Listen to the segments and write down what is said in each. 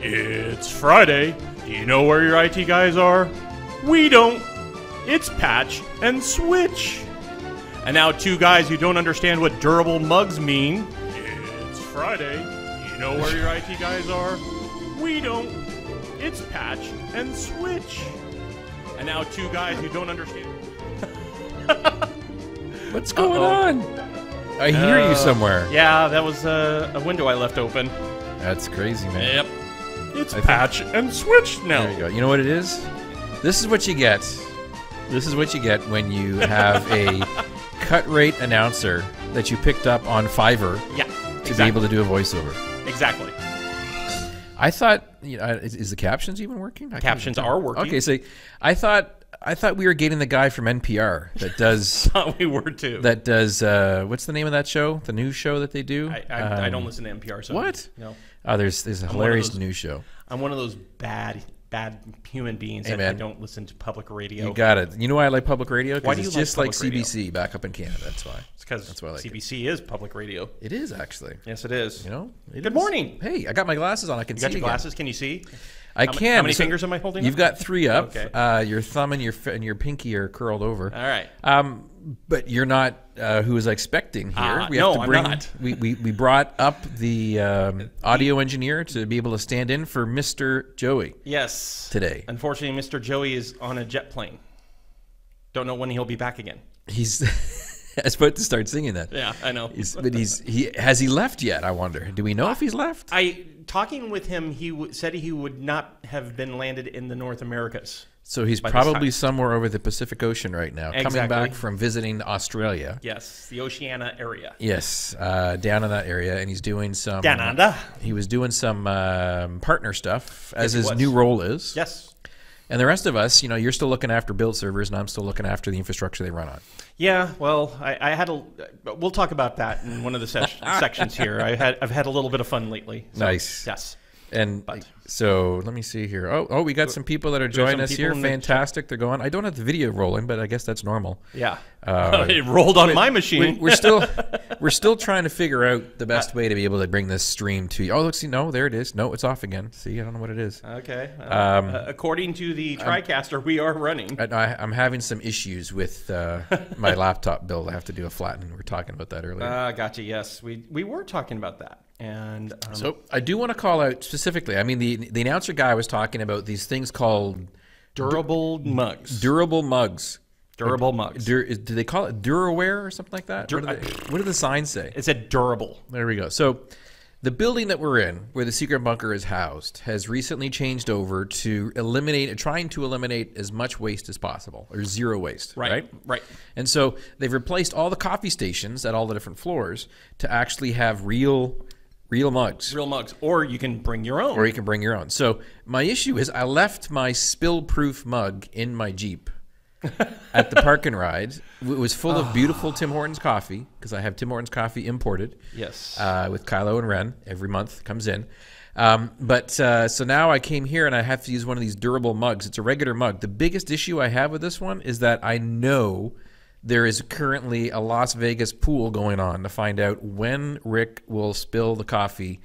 It's Friday. Do you know where your IT guys are? We don't. It's Patch and Switch. And now, two guys who don't understand what durable mugs mean. It's Friday. Do you know where your IT guys are? We don't. It's Patch and Switch. And now, two guys who don't understand. What's going Uh-oh. on? I hear Uh, you somewhere. Yeah, that was uh, a window I left open. That's crazy, man. Yep. It's I think- Patch and Switch now. There you go. You know what it is? This is what you get. This is what you get when you have a cut rate announcer that you picked up on Fiverr Yeah, to be able to do a voiceover. Exactly. I thought, you know, is, is the captions even working? I Captions are working. Okay, so I thought I thought we were getting the guy from NPR that does thought we were too. that does uh, what's the name of that show? The news show that they do? I, I, I don't Um, listen to NPR. So what? No, Oh, there's there's a of hilarious news show. I'm one of those bad, bad human beings Hey, that don't listen to public radio. You got it. You know why I like public radio? Why Because do it's like just like public radio? CBC back up in Canada. That's why. It's because That's why I like. CBC is public radio. It is actually. Yes, it is. You know. it Good is. morning. Hey, I got my glasses on. I can You see got your again. glasses? Can you see? I How can. how many So fingers am I holding You've up? got three up. Okay. Uh, your thumb and your and your pinky are curled over. All right. Um, but you're not uh, who was I expecting here. Uh, we have no, to I'm bring. not. We, we we brought up the um, audio engineer to be able to stand in for Mr. Joey Yes. today. Unfortunately, Mr. Joey is on a jet plane. Don't know when he'll be back again. He's. I was about to start singing that. Yeah, I know. He's, but he's he has he left yet? I wonder. Do we know if he's left? I talking with him. He w- said he would not have been landed in the North Americas. So he's probably somewhere over the Pacific Ocean right now, coming back from visiting Australia. Yes, the Oceania area. Yes, uh, down in that area, and he's doing some. Down under. He was doing some um, partner stuff, as he his new role is. Yes. And the rest of us, you know, you're still looking after build servers, and I'm still looking after the infrastructure they run on. Yeah. Well, I, I had a. We'll talk about that in one of the sec- sections here. I had I've had a little bit of fun lately. So, Nice. Yes. And But- so let me see here. Oh, oh, we got some people that are joining us here. in the. Fantastic. They're going. I don't have the video rolling, but I guess that's normal. Yeah. Uh, it rolled on my machine. we're still we're still trying to figure out the best way to be able to bring this stream to you. Oh, look, see, no, there it is. No, it's off again. See, I don't know what it is. okay. Uh, Um, uh, according to the TriCaster, we are running. I, I'm having some issues with uh, my laptop build. I have to do a flatten. We were talking about that earlier. Uh, gotcha. Yes, we we were talking about that, and um, so I do want to call out specifically. I mean, the the announcer guy was talking about these things called durable mugs. durable mugs. durable mugs. Dur, do they call it Duraware or something like that? Dur- what, do they, what do the signs say? it said durable. There we go. So, the building that we're in, where the secret bunker is housed, has recently changed over to eliminate, trying to eliminate as much waste as possible, or zero waste. Right. Right. Right. And so they've replaced all the coffee stations at all the different floors to actually have real, real mugs. Real mugs, or you can bring your own. or you can bring your own. So my issue is I left my spill-proof mug in my Jeep at the park and ride. It was full of beautiful Tim Hortons coffee because I have Tim Hortons coffee imported yes. uh, with Kylo and Ren every month comes in. Um, but uh, so now I came here and I have to use one of these durable mugs. It's a regular mug. The biggest issue I have with this one is that I know there is currently a Las Vegas pool going on to find out when Rick will spill the coffee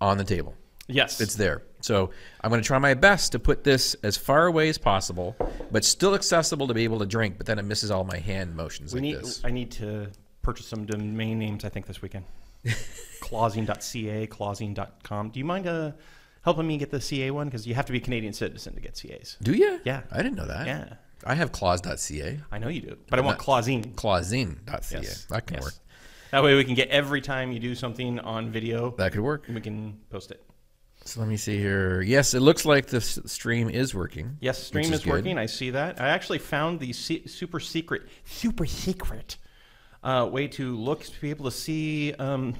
on the table. yes. It's there. So I'm going to try my best to put this as far away as possible, but still accessible to be able to drink. But then it misses all my hand motions we like need. this. I need to purchase some domain names. I think this weekend. Clausing.ca, clausing.com. Do you mind uh, helping me get the CA one? Because you have to be a Canadian citizen to get CAs. Do you? Yeah. I didn't know that. Yeah. I have clause.ca. I know you do, but I want clausing. Clausine.ca. Yes. That can Yes. work. That way we can get every time you do something on video, That could work. we can post it. So let me see here. Yes, it looks like the stream is working. Yes, stream is, good. working. I see that. I actually found the super secret, super secret uh, way to look to be able to see um,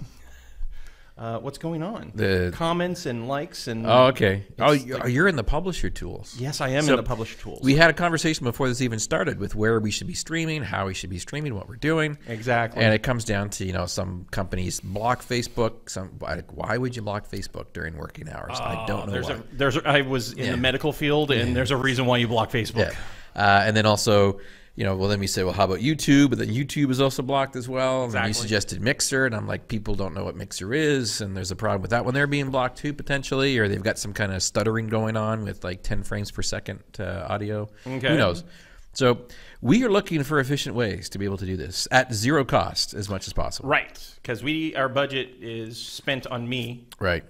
uh, what's going on. The- comments and likes and. Oh, okay. Oh, It's you- like- you're in the publisher tools. Yes, I am So in the publisher tools. We had a conversation before this even started with where we should be streaming, how we should be streaming, what we're doing. exactly. And it comes down to you know some companies block Facebook. Some like, why would you block Facebook during working hours? I don't know Oh, there's why. a there's a, I was in Yeah. the medical field, and there's a reason why you block Facebook. yeah. Uh, and then also, you know, well, then we say, well, how about YouTube? But then YouTube is also blocked as well. And then you suggested Mixer, and I'm like, people don't know what Mixer is, and there's a problem with that when they're being blocked too, potentially, or they've got some kind of stuttering going on with like 10 frames per second uh, audio. Okay. Who knows? So we are looking for efficient ways to be able to do this at zero cost as much as possible. Right, because we our budget is spent on me. Right.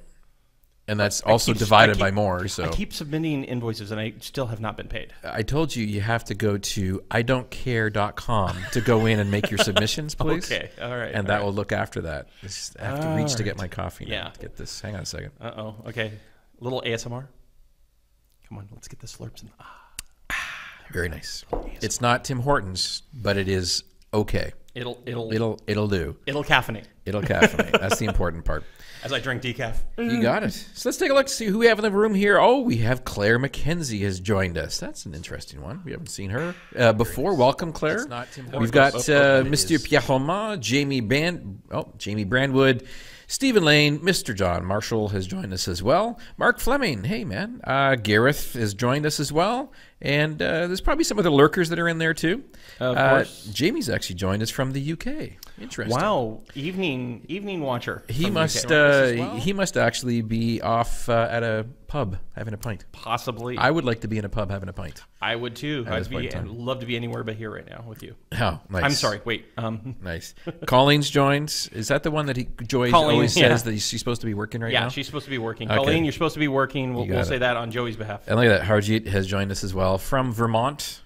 And that's also keep- divided I by more. So I keep submitting invoices and I still have not been paid. I told you you have to go to idon'tcare.com to go in and make your submissions, please. Okay, all right, And all that right. will look after that. I have to reach to get my coffee. Yeah. to Get this. Hang on a second. Uh oh. Okay. A Little ASMR. Come on, let's get the slurps in. Ah, Very nice. It's not Tim Hortons, but it is okay. It'll it'll it'll It'll it'll do. it'll caffeinate It'll caffeinate. That's the important part. as I drink decaf. You got it. So let's take a look to see who we have in the room here. Oh, we have Claire McKenzie has joined us. That's an interesting one. We haven't seen her uh, before. Welcome, Claire. We've got uh, Mr. Pierre Romain, Jamie Brand, oh, Jamie Brandwood, Stephen Lane, Mr. John Marshall has joined us as well. Mark Fleming, hey man. Uh, Gareth has joined us as well, and uh, there's probably some other lurkers that are in there too. Of Uh, course. Jamie's actually joined us from the UK. Interesting. Wow, evening evening watcher. He must UK. uh, he must actually be off uh, at a pub having a pint. possibly. I would like to be in a pub having a pint. I would too. I'd be in time. I'd love to be anywhere but here right now with you. Oh, nice. I'm sorry. Wait. Um. Nice. Colleen's joins. Is that the one that he Joy Colleen, always yeah. says that she's supposed to be working right Yeah, now? Yeah, she's supposed to be working. Okay. Colleen, you're supposed to be working. We'll, we'll say that on Joey's behalf. and look at that. Harjeet has joined us as well from Vermont.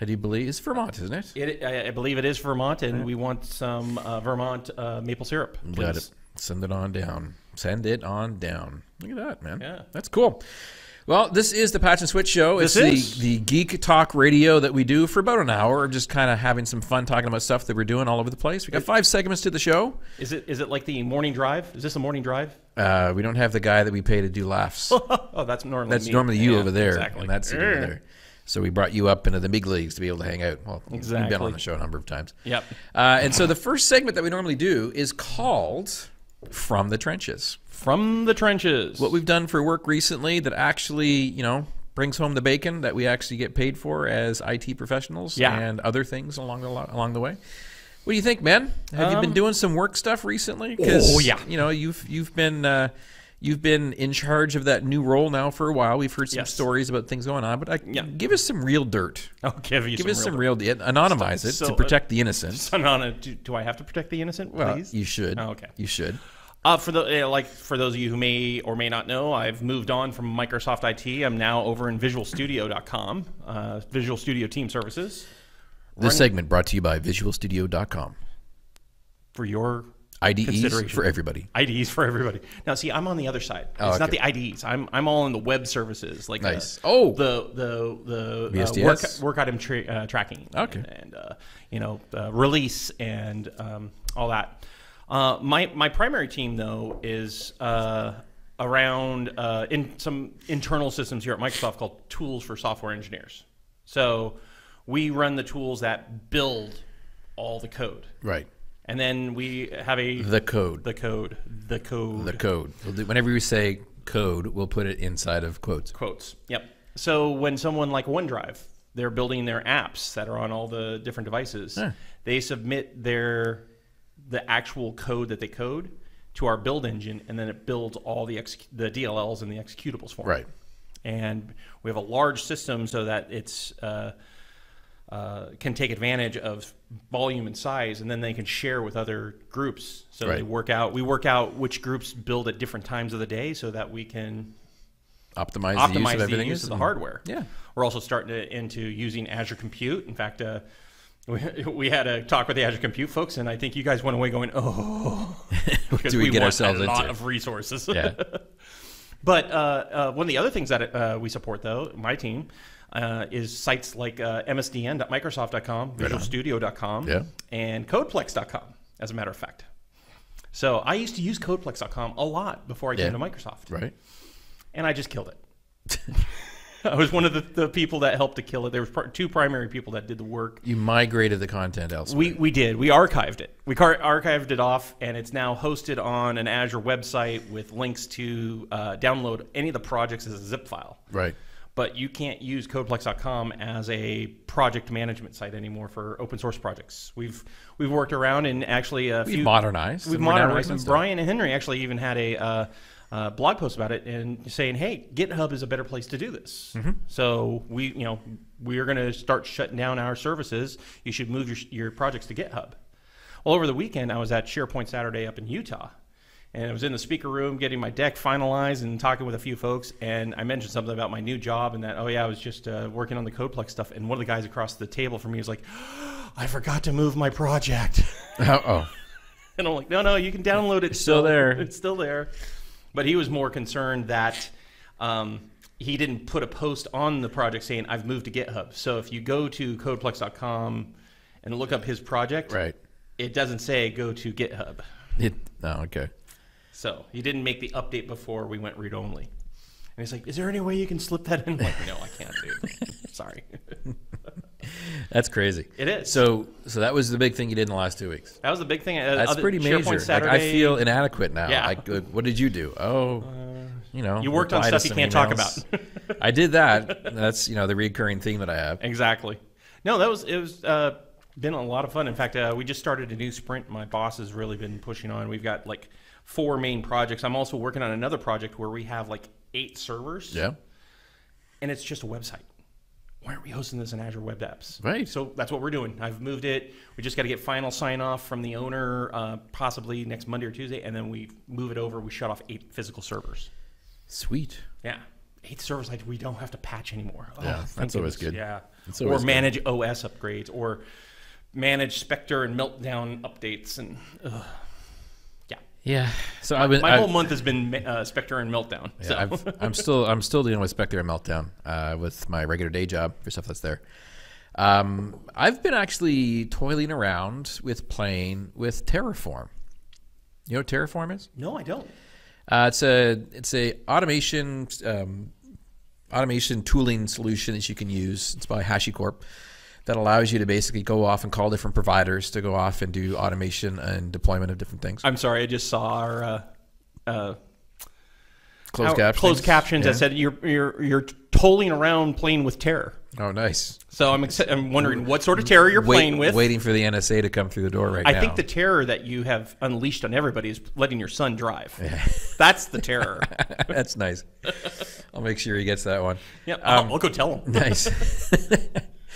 I do believe it's Vermont, isn't it? It, I, I believe it is Vermont, and we want some uh, Vermont uh, maple syrup. Please. Got it. Send it on down. Send it on down. Look at that, man. Yeah. That's cool. Well, this is the Patch and Switch show. This it's is. the, the geek talk radio that we do for about an hour, just kind of having some fun talking about stuff that we're doing all over the place. We got five segments to the show. Is it is it like the morning drive? Is this a morning drive? Uh, we don't have the guy that we pay to do laughs. oh, that's normally That's me. normally you Yeah, over there, Exactly. and that's over there. So we brought you up into the big leagues to be able to hang out. Well, you've been on the show a number of times. Yep. Uh, and so the first segment that we normally do is called "From the Trenches." From the trenches. What we've done for work recently that actually, you know, brings home the bacon that we actually get paid for as IT professionals Yeah. and other things along the along the way. What do you think, man? Have you been Um, doing some work stuff recently? Oh, yeah. You know, you've you've been uh, you've been in charge of that new role now for a while. We've heard some Yes. stories about things going on, but I, Yeah. give us some real dirt. I'll give you Give some us some real. dirt. anonymize it So, to uh, protect the innocent. So, do, do I have to protect the innocent? Well, you should. Oh, okay. You should. Uh, for the uh, like for those of you who may or may not know, I've moved on from Microsoft IT. I'm now over in VisualStudio.com, uh, Visual Studio Team Services, This segment brought to you by VisualStudio.com. for your IDEs for everybody. IDEs for everybody. Now, see, I'm on the other side. Oh, it's not the IDEs. I'm I'm all in the web services, like Nice. uh, Oh. the the the uh, work work item tra- uh, tracking. Okay. and, and, uh, you know uh, release and um, all that. Uh, my my primary team though is uh, around uh, in some internal systems here at Microsoft called Tools for Software Engineers. So we run the tools that build all the code, Right. and then we have a The code. the code, the code, The code. Whenever you say code, we'll put it inside of quotes. quotes. Yep. So when someone like OneDrive, they're building their apps that are on all the different devices, Yeah. they submit their the actual code that they code to our build engine, and then it builds all the exec- the DLLs and the executables for. Right. And we have a large system so that it's uh, uh, can take advantage of volume and size, and then they can share with other groups. So they work out. We work out which groups build at different times of the day, so that we can Optimize, the use of the use of the hardware. Yeah. We're also starting to into using Azure Compute. In fact, uh, we, we had a talk with the Azure Compute folks, and I think you guys went away going, "Oh, do we, get want ourselves a lot into? of resources." yeah. But uh, uh, one of the other things that uh, we support, though, my team, uh, is sites like uh, msdn.microsoft.com, visualstudio.com, Yeah. and codeplex.com, as a matter of fact. So I used to use codeplex.com a lot before I Yeah. came to Microsoft, Right. and I just killed it. I was one of the, the people that helped to kill it. There was pr- two primary people that did the work. You migrated the content elsewhere. We, we did. We archived it. We car- archived it off, and it's now hosted on an Azure website with links to uh, download any of the projects as a zip file. right. but you can't use Codeplex.com as a project management site anymore for open source projects. We've we've worked around and actually a We've few modernized. We've and we're now modernized. And. Brian and Henry actually even had a uh, uh, blog post about it and saying, "Hey, GitHub is a better place to do this." Mm-hmm. So we, you know, we are going to start shutting down our services. You should move your your projects to GitHub. Well, over the weekend, I was at SharePoint Saturday up in Utah. And I was in the speaker room getting my deck finalized and talking with a few folks. And I mentioned something about my new job and that, oh, yeah, I was just uh, working on the Codeplex stuff. And one of the guys across the table from me was like, I forgot to move my project. Oh, oh. And I'm like, no, no, you can download it. It's still there. It's still there. But he was more concerned that um, he didn't put a post on the project saying, I've moved to GitHub. So if you go to codeplex.com and look up his project, right. it doesn't say go to GitHub. It, oh, okay. So he didn't make the update before we went read only. And he's like, is there any way you can slip that in? I'm like, no, I can't, dude. Sorry. That's crazy. It is. So, so that was the big thing you did in the last two weeks. That was the big thing. Uh, That's other- pretty major. Like, I feel inadequate now. Yeah. Like, uh, what did you do? Oh, you know, You worked on stuff you can't talk about. I did that. That's you know the recurring theme that I have. Exactly. No, that was it was uh, been a lot of fun. In fact, uh, we just started a new sprint. My boss has really been pushing on. We've got like four main projects. I'm also working on another project where we have like eight servers. Yeah. And it's just a website. Why aren't we hosting this in Azure Web Apps? Right. So that's what we're doing. I've moved it. We just got to get final sign off from the owner, uh, possibly next Monday or Tuesday, and then we move it over. We shut off eight physical servers. Sweet. Yeah. Eight servers like we don't have to patch anymore. Oh, Yeah, thank that's always good. Yeah. That's or always good. manage OS upgrades or manage Spectre and Meltdown updates and ugh. Yeah. Yeah. So I've been. My I- whole month has been uh, Spectre and Meltdown. Yeah, so. I've, I'm still I'm still dealing with Spectre and Meltdown uh, with my regular day job for stuff that's there. Um, I've been actually toiling around with playing with Terraform. You know what Terraform is? no, I don't. Uh, it's a it's a automation um, automation tooling solution that you can use. It's by HashiCorp that allows you to basically go off and call different providers to go off and do automation and deployment of different things. I'm sorry. I just saw our uh, uh, Closed our captions. closed captions Yeah. that said you're you're you're tolling around playing with terror. Oh, nice. So I'm exci- I'm wondering what sort of terror you're Wait- playing with. Waiting for the NSA to come through the door right I now. think the terror that you have unleashed on everybody is letting your son drive. Yeah. That's the terror. That's nice. I'll make sure he gets that one. yeah, I'll, I'll go tell him. Nice.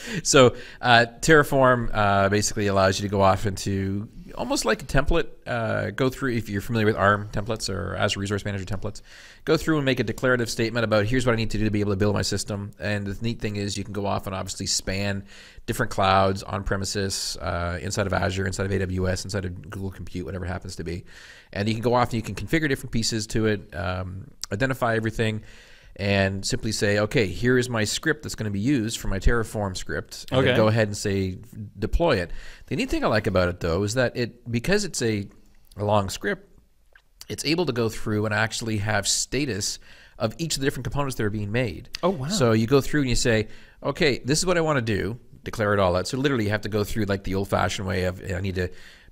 so uh, Terraform uh, basically allows you to go off into almost like a template. Uh, go through if you're familiar with ARM templates or Azure Resource Manager templates. Go through and make a declarative statement about here's what I need to do to be able to build my system. And the neat thing is you can go off and obviously span different clouds on premises, uh, inside of Azure, inside of AWS, inside of Google Compute, whatever it happens to be. And you can go off and you can configure different pieces to it, um, identify everything and simply say, okay, here is my script that's going to be used for my Terraform script. And Okay. go ahead and say deploy it. The neat thing I like about it though is that it because it's a, a long script, it's able to go through and actually have status of each of the different components that are being made. Oh, wow. So you go through and you say, okay, this is what I want to do. Declare it all out. So literally, you have to go through like the old-fashioned way of I need to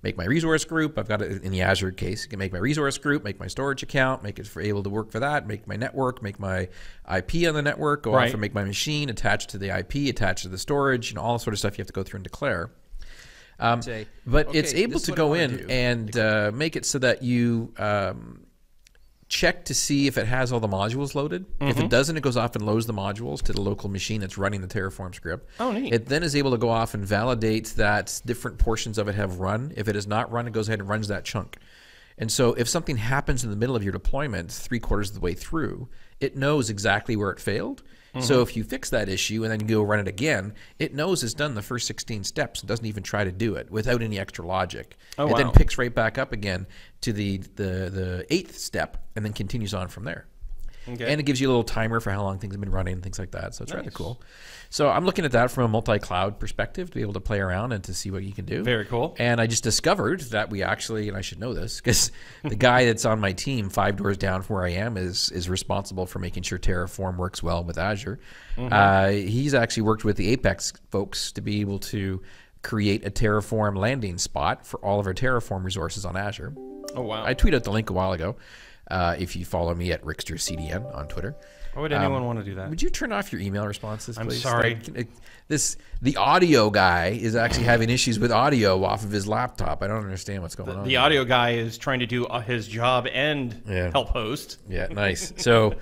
make my resource group. I've got it in the Azure case. You can make my resource group, make my storage account, make it for able to work for that, make my network, make my IP on the network, go Right. off and make my machine attached to the IP, attached to the storage, you know, all the sort of stuff you have to go through and declare. Um, Say, but "Okay, it's able to go in and uh, make it so that you um, check to see if it has all the modules loaded. If Mm-hmm. it doesn't, it goes off and loads the modules to the local machine that's running the Terraform script. Oh, neat. It then is able to go off and validate that different portions of it have run. If it has not run, it goes ahead and runs that chunk. And so if something happens in the middle of your deployment, three quarters of the way through, it knows exactly where it failed. Mm-hmm. So if you fix that issue and then you go run it again, it knows it's done the first 16 steps and doesn't even try to do it without any extra logic. Oh, it then picks right back up again to the, the, the eighth step and then continues on from there. Okay. And it gives you a little timer for how long things have been running and things like that. So it's rather cool. So I'm looking at that from a multi-cloud perspective to be able to play around and to see what you can do. Very cool. And I just discovered that we actually, and I should know this, because the guy that's on my team, five doors down from where I am, is is responsible for making sure Terraform works well with Azure. Mm-hmm. Uh, he's actually worked with the Apex folks to be able to create a Terraform landing spot for all of our Terraform resources on Azure. Oh wow. I tweeted out the link a while ago. Uh, if you follow me at RicksterCDN on Twitter, Why would anyone want to do that? Would you turn off your email responses, I'm please? sorry. Like, this the audio guy is actually having issues with audio off of his laptop. I don't understand what's going on. The audio guy is trying to do uh, his job and Yeah. help host. Yeah, nice. So,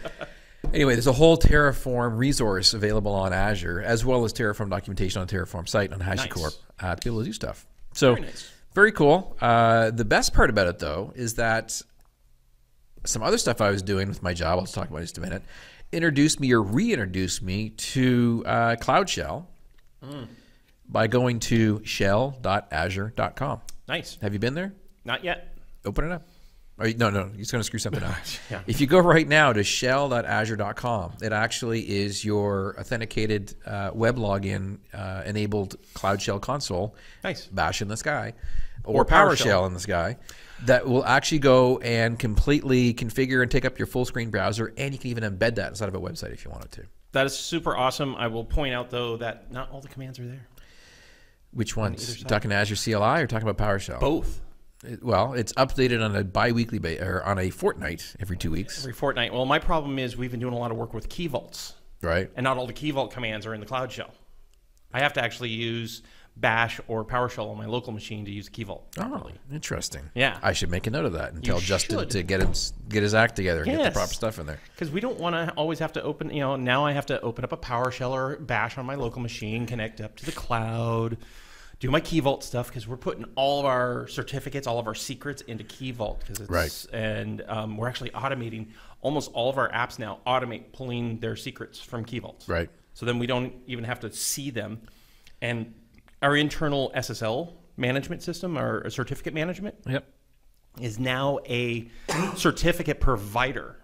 anyway, there's a whole Terraform resource available on Azure, as well as Terraform documentation on Terraform site on HashiCorp uh, to be able to do stuff. So, Very nice. very cool. Uh, the best part about it, though, is that some other stuff I was doing with my job, I'll talk about in just a minute, introduced me or reintroduced me to uh, Cloud Shell Hmm. by going to shell.azure.com. Nice. Have you been there? Not yet. Open it up. Or, no, no, he's going to screw something up. Yeah. If you go right now to shell.azure.com, it actually is your authenticated uh, web login uh, enabled Cloud Shell console, Nice. Bash in the sky, or, Or PowerShell. PowerShell in the sky, that will actually go and completely configure and take up your full screen browser, and you can even embed that inside of a website if you wanted to. That is super awesome. I will point out though that not all the commands are there. Which ones? side. talking Azure CLI or talking about PowerShell? Both It- well, it's updated on a bi-weekly ba- or on a fortnight every two weeks, every fortnight. Well, my problem is we've been doing a lot of work with key vaults, right? and not all the key vault commands are in the Cloud Shell. I have to actually use Bash or PowerShell on my local machine to use Key Vault. Oh, interesting. Yeah. I should make a note of that and You tell Justin should. to get his get his act together and get the proper stuff in there. Because we don't want to always have to open, you know, now I have to open up a PowerShell or Bash on my local machine, connect up to the cloud, do my Key Vault stuff because we're putting all of our certificates, all of our secrets into Key Vault because it's Right. and um, we're actually automating almost all of our apps now automate pulling their secrets from Key Vault. Right. So then we don't even have to see them, and our internal SSL management system, our certificate management, Yep. is now a certificate provider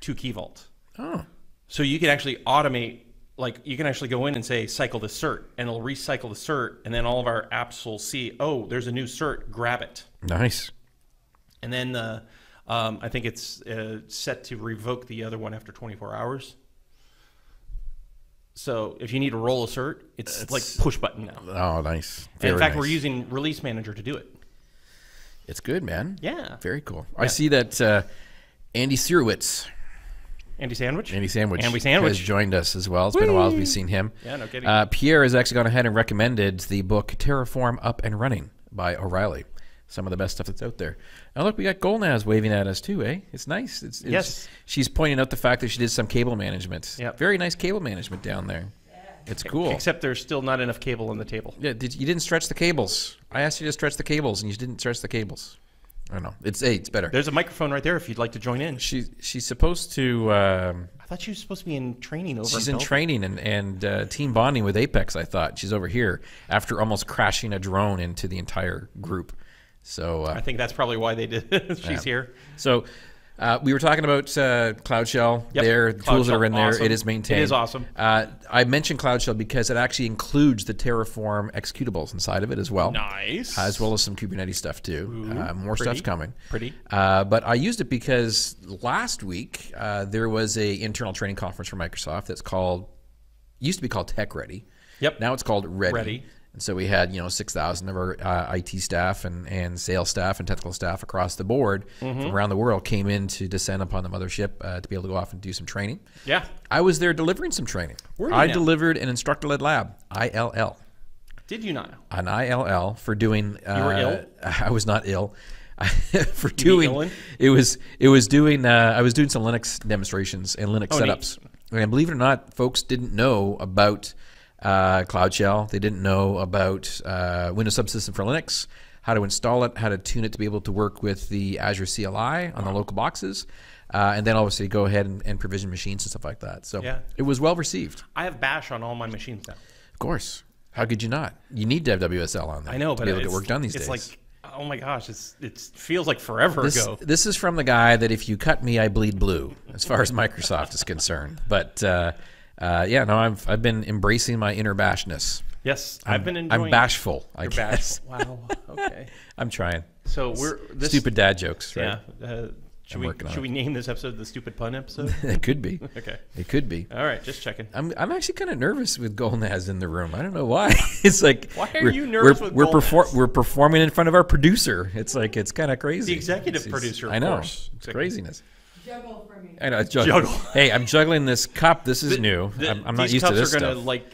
to Key Vault. Oh, So you can actually automate, like you can actually go in and say cycle the cert, and it'll recycle the cert, and then all of our apps will see, oh, there's a new cert, grab it, nice. and then uh, um, I think it's uh, set to revoke the other one after 24 hours. So if you need to roll a cert, it's, like push button now. Oh, nice. In fact, we're using Release Manager to do it. It's good, man. Yeah, Very cool. I see that uh, Andy Sirowitz, Andy Sandwich. Andy Sandwich, Andy Sandwich. has joined us as well. It's been a while since we've seen him. Yeah, no kidding. Uh, Pierre has actually gone ahead and recommended the book Terraform Up and Running by O'Reilly. Some of the best stuff that's out there. Now look, we got Golnaz waving at us too, eh? It's nice. It's, it's, Yes. She's pointing out the fact that she did some cable management. Yeah. Very nice cable management down there. It's cool. Except there's still not enough cable on the table. yeah, did, you didn't stretch the cables. I asked you to stretch the cables, and you didn't stretch the cables. I don't know. It's hey, it's better. There's a microphone right there if you'd like to join in. She she's supposed to. Um, I thought she was supposed to be in training over. she's in training and and uh, team bonding with Apex. I thought she's over here after almost crashing a drone into the entire group. So uh, I think that's probably why they did. she's here. So uh, we were talking about uh, Cloud Shell. Yep. There, the Cloud tools that are in there. awesome. It is maintained. It is awesome. Uh, I mentioned Cloud Shell because it actually includes the Terraform executables inside of it as well. Nice. As well as some Kubernetes stuff too. uh, more pretty. stuff's coming. Pretty. Uh, but I used it because last week uh, there was a internal training conference for Microsoft that's called used to be called Tech Ready. Yep. Now it's called Ready. Ready. And so we had you know six thousand of our uh, IT staff and, and sales staff and technical staff across the board Mm-hmm. from around the world came in to descend upon the mothership uh, to be able to go off and do some training. Yeah. I was there delivering some training. I now? delivered an instructor-led lab, ILL Did you not? know? an ILL for doing. Uh, You were ill? I was not ill. for doing it was it was doing uh, I was doing some Linux demonstrations and Linux Oh, neat. setups. And believe it or not, folks didn't know about uh, Cloud Shell. They didn't know about uh, Windows Subsystem for Linux, how to install it, how to tune it to be able to work with the Azure CLI on the local boxes, uh, and then obviously go ahead and, and provision machines and stuff like that. So Yeah. it was well received. I have Bash on all my machines now. Of course. How could you not? You need to have WSL on there. I know, to but be able to get work done these it's days. like, oh my gosh, it's it feels like forever this, ago. this is from the guy that if you cut me, I bleed blue, as far as Microsoft is concerned. But uh, uh, yeah, no, I've I've been embracing my inner bashness. Yes, i have been enjoying. I'm bashful. I You're guess. bashful. Wow. Okay. I'm trying. So we're this, Stupid dad jokes, right? Yeah. Uh, should I'm we working on should it. we name this episode the stupid pun episode? it could be. okay. It could be. All right, just checking. I'm, I'm actually kind of nervous with Golnaz in the room. I don't know why. it's like Why are you nervous we're, with we're, perfor- we're performing in front of our producer. It's like it's kind of crazy. The executive It's- producer, of I know. course. It's craziness. Juggle for me. I know, it's juggling. Juggle. Hey, I'm juggling this cup. This is new. The- I'm, I'm not these used to cups are gonna stuff. like,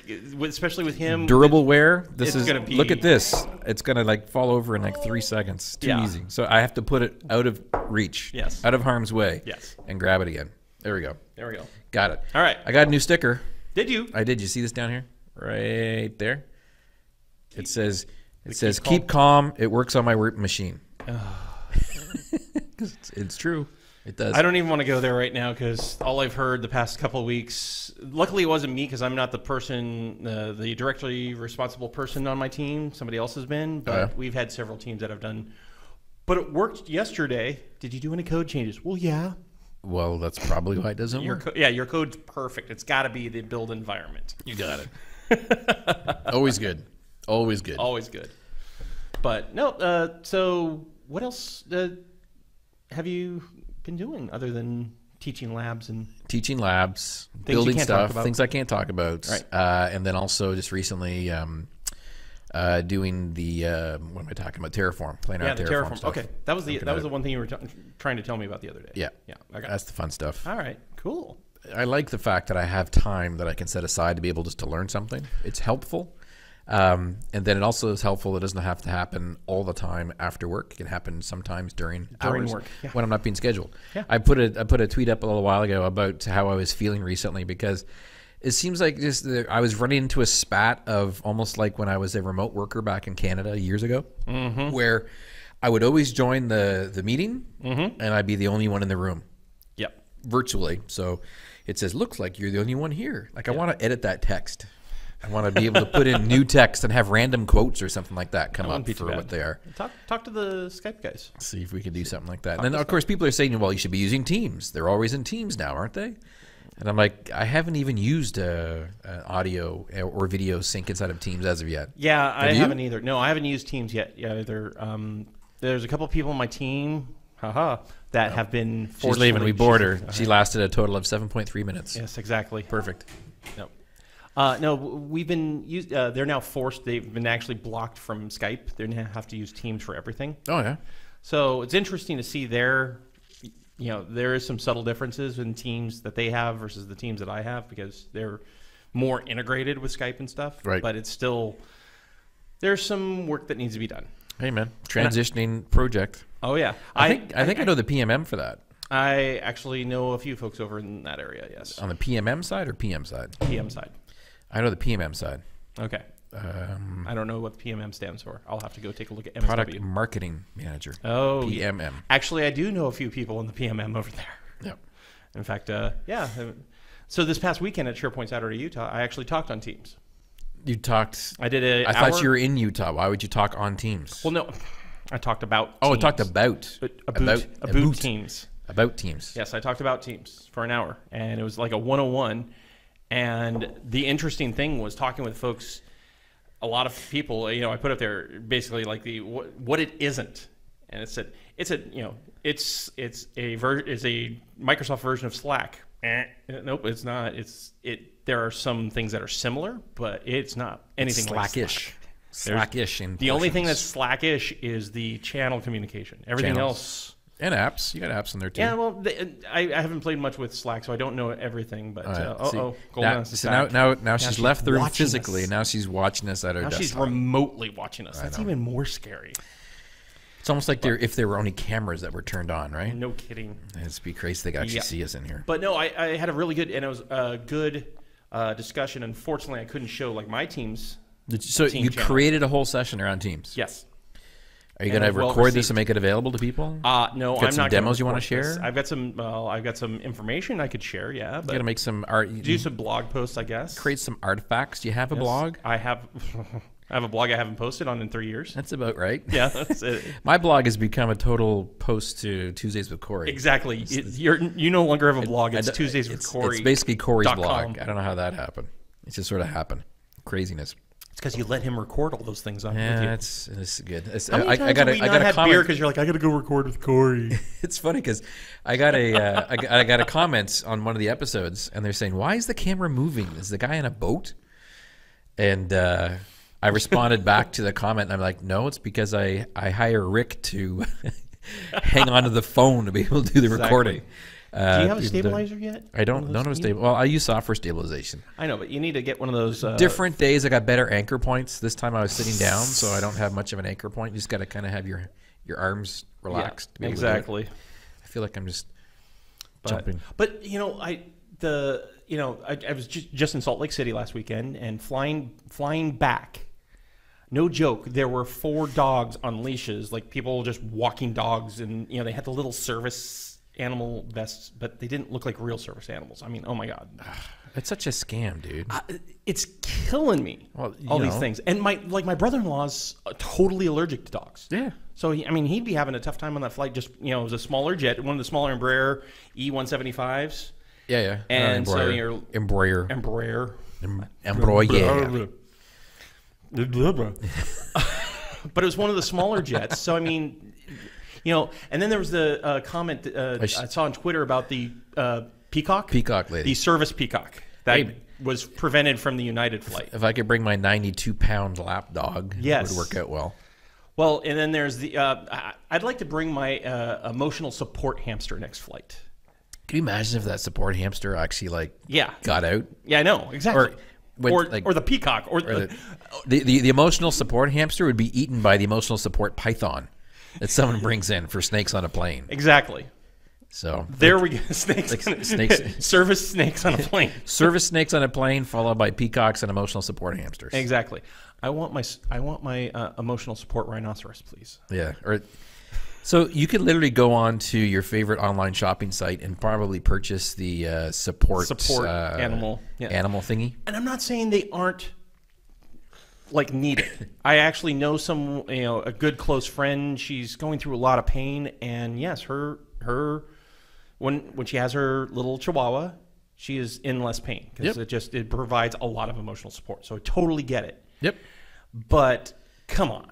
especially with him. Durable wear. This it's is. gonna be- Look at this. It's gonna like fall over in like three seconds. Too Yeah. easy. So I have to put it out of reach. Yes. Out of harm's way. Yes. And grab it again. There we go. There we go. Got it. All right. I got a new sticker. Did you? I did. You see this down here? Right there. It says. It says keep keep calm. It works on my work machine. 'Cause it's, it's true. It does. I don't even want to go there right now because all I've heard the past couple of weeks. Luckily, it wasn't me because I'm not the person, uh, the directly responsible person on my team. Somebody else has been, but yeah. we've had several teams that have done. But it worked yesterday. Did you do any code changes? Well, yeah. Well, that's probably why it doesn't Your work. yeah, your code's perfect. It's got to be the build environment. You got it. Always good. Always good. Always good. But no. Uh, so what else uh, have you been doing other than teaching labs and? Teaching labs, building stuff, things I can't talk about. Right. Uh, and then also just recently um, uh, doing the uh, what am I talking about? Terraform, playing Yeah, around the Terraform. Okay, that was the Looking that at was the one thing you were trying to tell me about the other day. Yeah, yeah. Okay. That's the fun stuff. All right. Cool. I like the fact that I have time that I can set aside to be able just to learn something. It's helpful. Um, and then it also is helpful. It doesn't have to happen all the time after work. It can happen sometimes during, During hours work, yeah. when I'm not being scheduled. Yeah. I put a I put a tweet up a little while ago about how I was feeling recently because it seems like just the, I was running into a spat of almost like when I was a remote worker back in Canada years ago, Mm-hmm. where I would always join the the meeting Mm-hmm. and I'd be the only one in the room Yep. virtually. So it says, looks like you're the only one here. Like, I want to edit that text. I want to be able to put in new text and have random quotes or something like that come up wouldn't be too for bad. what they are. Talk talk to the Skype guys. See if we can do something like that. And then, of course, people are saying, well, you should be using Teams. They're always in Teams now, aren't they? And I'm like, I haven't even used uh, audio or video sync inside of Teams as of yet. Yeah, I Have you? haven't either. No, I haven't used Teams yet. Yeah, either. Um, there's a couple people on my team, haha, that have been. She's leaving. We bored her. She lasted a total of 7.3 minutes. Yes, exactly. Perfect. No. Uh, no, we've been used. Uh, they're now forced. They've been actually blocked from Skype. They now have to use Teams for everything. Oh, yeah. So it's interesting to see their, you know, there is some subtle differences in teams that they have versus the teams that I have because they're more integrated with Skype and stuff. Right. But it's still there's some work that needs to be done. Hey, man. Transitioning project. Oh yeah, I, think I think I know the PMM for that. I actually know a few folks over in that area. Yes, On the PMM side or PM side? PM side. I know the PMM side. Okay. Um, I don't know what PMM stands for. I'll have to go take a look at product marketing manager. Oh, yeah. PMM. Actually, I do know a few people in the PMM over there. Yep. In fact, uh, yeah. uh, So this past weekend at SharePoint Saturday, Utah, I actually talked on Teams. You talked. I did a. I hour- thought you were in Utah. Why would you talk on Teams? Well, no, I talked about. oh, I talked about about, about about, Teams. about Teams. Yes, I talked about Teams for an hour, and it was like a 101. And the interesting thing was talking with folks. A lot of people, you know, I put up there basically like the what, what it isn't, and it said it's a you know it's it's a ver- it's a Microsoft version of Slack. Eh, nope, it's not. It's it. There are some things that are similar, but it's not anything like Slack. Slackish. Slackish. In The only thing that's slackish is the channel communication. Everything Channels. else. And apps. You got apps in there too. Yeah, well, the, I, I haven't played much with Slack, so I don't know everything. But right, uh, see, oh, now, so now, now, now, she's she's left the room physically. us. Now she's watching us at her now desktop. she's remotely watching us. That's know. even more scary. it's almost like there if there were only cameras that were turned on, right? No kidding. It'd be crazy they could actually Yeah. see us in here. But no, I, I had a really good and it was a good uh, discussion. Unfortunately, I couldn't show like my team's. You- so Team you channel. created a whole session around Teams. Yes. Are you going to well record this and make it available to people? Uh, no, Got I'm some not. demos you record this. share? I've got some. Well, I've got some information I could share. Yeah, but you got to make some art. do some blog posts, I guess. create some artifacts. Do you have a Yes. blog? I have. I have a blog I haven't posted on in three years. That's about right. Yeah, that's it. My blog has become a total post to Tuesdays with Corey. Exactly. It, you're you no longer have a blog. It's Tuesdays with it's- Corey. It's basically Corey's blog. com. I don't know how that happened. It just sort of happened. Craziness. It's because you let him record all those things on with Yeah, you. it's it's good. It's, How many I, times I got have we I not got a had beer because you're like, I gotta go record with Corey. It's funny because I got a uh, I, got, I got a comment on one of the episodes, and they're saying, "Why is the camera moving? Is the guy in a boat?" And uh, I responded back to the comment, and I'm like, "No, it's because I I hire Rick to hang onto the phone to be able to do the Exactly. recording." Uh, Do you have a stabilizer yet? I don't None of don't those- have stable. Well, I use software stabilization. I know, but you need to get one of those. Uh, Different days, I got better anchor points. This time, I was sitting down, so I don't have much of an anchor point. You just got to kind of have your your arms yeah, relaxed. to be able to exactly. I feel like I'm just But, jumping. but you know, I the you know I, I was just, just in Salt Lake City last weekend and flying flying back. No joke, there were four dogs on leashes, like people just walking dogs, and you know they had the little service animal vests, but they didn't look like real service animals. I mean, oh my god, It's such a scam, dude. I- it's killing me. Well, all these things, and my like my brother-in-law's uh, totally allergic to dogs. yeah. So he, I mean, he'd be having a tough time on that flight. Just you know, it was a smaller jet, one of the smaller Embraer E E175s, Yeah, yeah. And so you're- embroider, Embraer. Em- embroider. but it was one of the smaller jets. So I mean, you know, and then there was the uh, comment uh, I I saw on Twitter about the uh, Peacock, Peacock lady. the service Peacock that Hey. was prevented from the United flight. If I could bring my 92 pound lap dog, Yes. it would work out well. Well, and then there's the. Uh, I'd like to bring my uh, emotional support hamster next flight. Can you imagine if that support hamster actually like Yeah, got out? yeah, I know exactly. Or when, or, like- or the peacock, or, Or the, the, the the emotional support hamster would be eaten by the emotional support python that someone brings in for snakes on a plane. exactly. So There we go. Snakes, like snakes- service snakes on a plane. service snakes on a plane followed by peacocks and emotional support hamsters. Exactly. I want my I want my uh, emotional support rhinoceros, please. Yeah. Or so you could literally go on to your favorite online shopping site and probably purchase the uh, support Support uh, animal, yeah. animal thingy. And I'm not saying they aren't like need it. I actually know some, you know, a good close friend. She's going through a lot of pain, and yes, her her when when she has her little Chihuahua, she is in less pain because Yep. it just it provides a lot of emotional support. So I totally get it. Yep. But come on.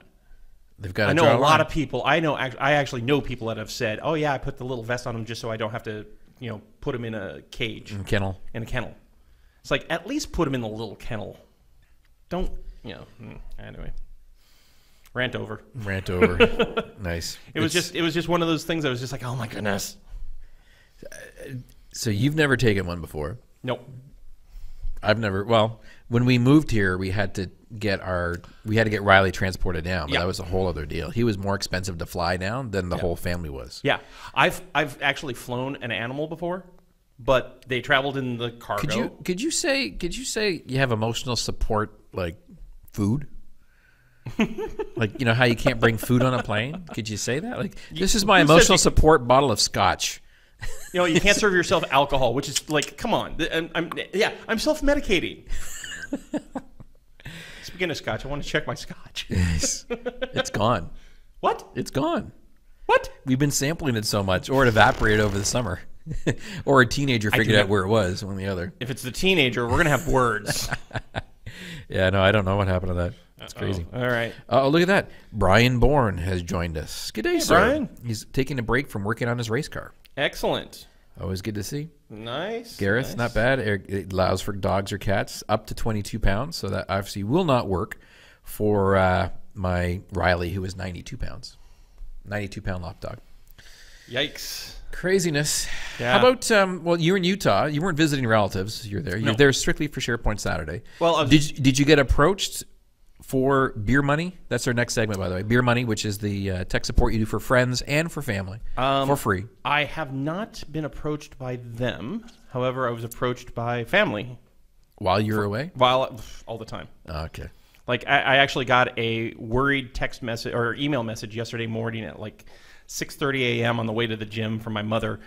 They've got. I know a lot of people. I know. act- I actually know people that have said, "Oh yeah, I put the little vest on them just so I don't have to, you know, put them in a cage kennel. in a kennel." It's like at least put them in the little kennel. Don't you know? mm, Anyway, rant over. Rant over. nice. It was It's- just. It was just one of those things. I was just like, "Oh my goodness." so you've never taken one before. Nope. I've never. Well, when we moved here, we had to get our we had to get Riley transported down, but Yeah. that was a whole other deal. He was more expensive to fly down than the whole family was. Yeah, I've I've actually flown an animal before, but they traveled in the cargo. Could you could you say could you say you have emotional support like food? like you know how you can't bring food on a plane? Could you say that? Like this is my emotional you- support bottle of scotch. You know, you can't serve yourself alcohol, which is like, come on. I'm, I'm, yeah, I'm self medicating. Speaking of scotch, I want to check my scotch. It's, it's gone. What? It's gone. What? We've been sampling it so much, or it evaporated over the summer, or a teenager figured out where it was, one or the other. If it's the teenager, we're gonna have words. Yeah, no, I don't know what happened to that. That's crazy. All right. Oh, look at that. Brian Bourne has joined us. Good day, sir. Brian. He's taking a break from working on his race car. Excellent. Always good to see. Nice. Gareth, nice. not bad. It it allows for dogs or cats up to 22 pounds, so that obviously will not work for uh, my Riley, who is 92 pounds. 92 pound lap dog. Yikes. Craziness. Yeah. How about, um, well, you're in Utah. You weren't visiting relatives. You're there. You're No. there strictly for SharePoint Saturday. Well, was- did, you- did you get approached for Beer Money? That's our next segment, by the way. Beer Money, which is the uh, tech support you do for friends and for family Um, for free. I have not been approached by them. However, I was approached by family While you're away? while all the time. Okay. Like I, I actually got a worried text message or email message yesterday morning at like 6:30 a.m. on the way to the gym from my mother.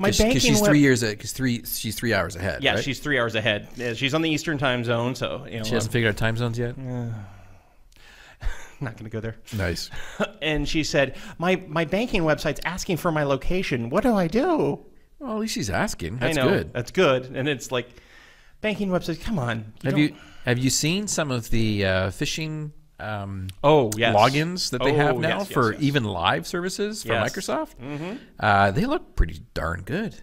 My Because banking she's web- three years, because three, she's three hours ahead. Yeah, right? she's three hours ahead. Yeah, she's on the Eastern time zone, so you know She hasn't figured out time zones yet. I'm not going to go there. Nice. And she said, "My my banking website's asking for my location. What do I do?" Well, at least she's asking. That's I know good. that's good, and it's like banking websites. Come on, Have don't- you have you seen some of the uh, phishing um, Oh yes, logins that they have Oh, now yes, yes, for even live services for. Microsoft? Mm-hmm. Uh, they look pretty darn good.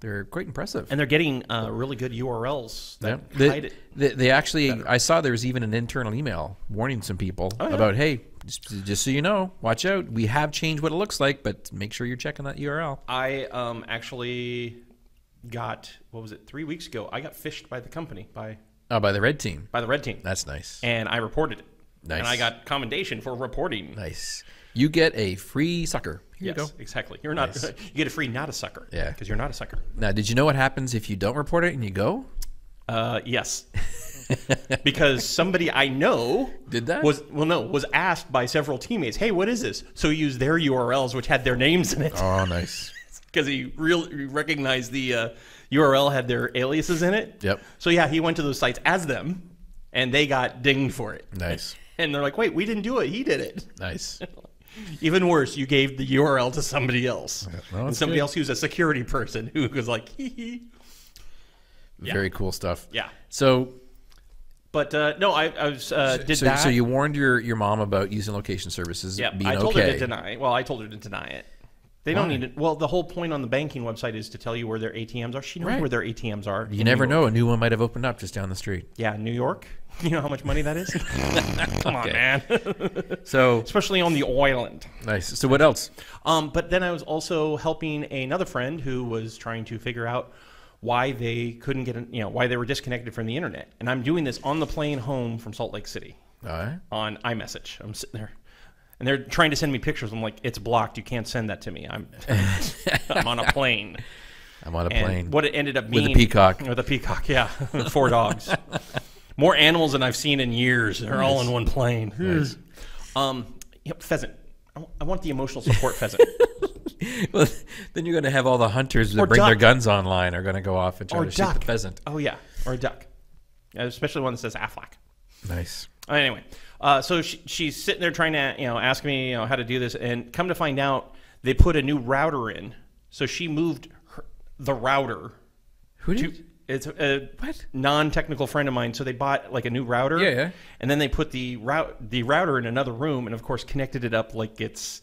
They're quite impressive. and they're getting uh, really good URLs that Yeah. hide They, it. they, they actually, I saw there was even an internal email warning some people Oh, yeah. about, hey, just, just so you know, watch out. We have changed what it looks like, but make sure you're checking that URL. I um, actually got what was it three weeks ago? I got phished by the company by Oh, by the red team. by the red team, That's nice. and I reported it. Nice. And I got commendation for reporting. Nice. You get a free sucker. Here yes, you go. exactly. You're not. Nice. you get a free not a sucker. Yeah. because you're not a sucker. Now, did you know what happens if you don't report it and you go? Uh, yes. because somebody I know Did that? was well no was asked by several teammates, "Hey, what is this?" So he used their URLs, which had their names in it, Oh, nice. because he really recognized the uh, URL had their aliases in it. Yep. So yeah, he went to those sites as them, and they got dinged for it. Nice. And they're like, "Wait, we didn't do it. He did it." Nice. Even worse, you gave the URL to somebody else, well, and somebody good. else who's a security person who was like, "Hee hee." Yeah. Very cool stuff. Yeah. So, But uh, no, I, I was uh, did so, that. so you warned your, your mom about using location services Yeah, I told okay. her to deny. Well, I told her to deny it. They don't need it. Well, the whole point on the banking website is to tell you where their ATMs are. She knows Right. where their ATMs are. you in never New York. know. A new one might have opened up just down the street. Yeah, New York. You know how much money that is? Come on, Okay. man. So, Especially on the island. nice. So, what else? Um, but then I was also helping another friend who was trying to figure out why they couldn't get, you know, why they were disconnected from the internet. And I'm doing this on the plane home from Salt Lake City All right. on iMessage. I'm sitting there. And they're trying to send me pictures. I'm like, it's blocked. You can't send that to me. I'm, I'm on a plane. I'm on a And plane. what it ended up being With a peacock. With a peacock, yeah, four dogs, more animals than I've seen in years. They're all in one plane. Um, yep, pheasant. I want the emotional support pheasant, well, then you're going to have all the hunters that Or bring their guns online are going to go off and try or to shoot the pheasant. Oh yeah, or a duck, especially one that says Aflac. Nice. Anyway, uh, so she, she's sitting there trying to, you know, ask me, you know, how to do this, and come to find out, they put a new router in. So she moved her, the router Who to. did? It's a What? non-technical friend of mine. So they bought like a new router. Yeah, yeah. And then they put the route the router in another room, and of course connected it up like it's,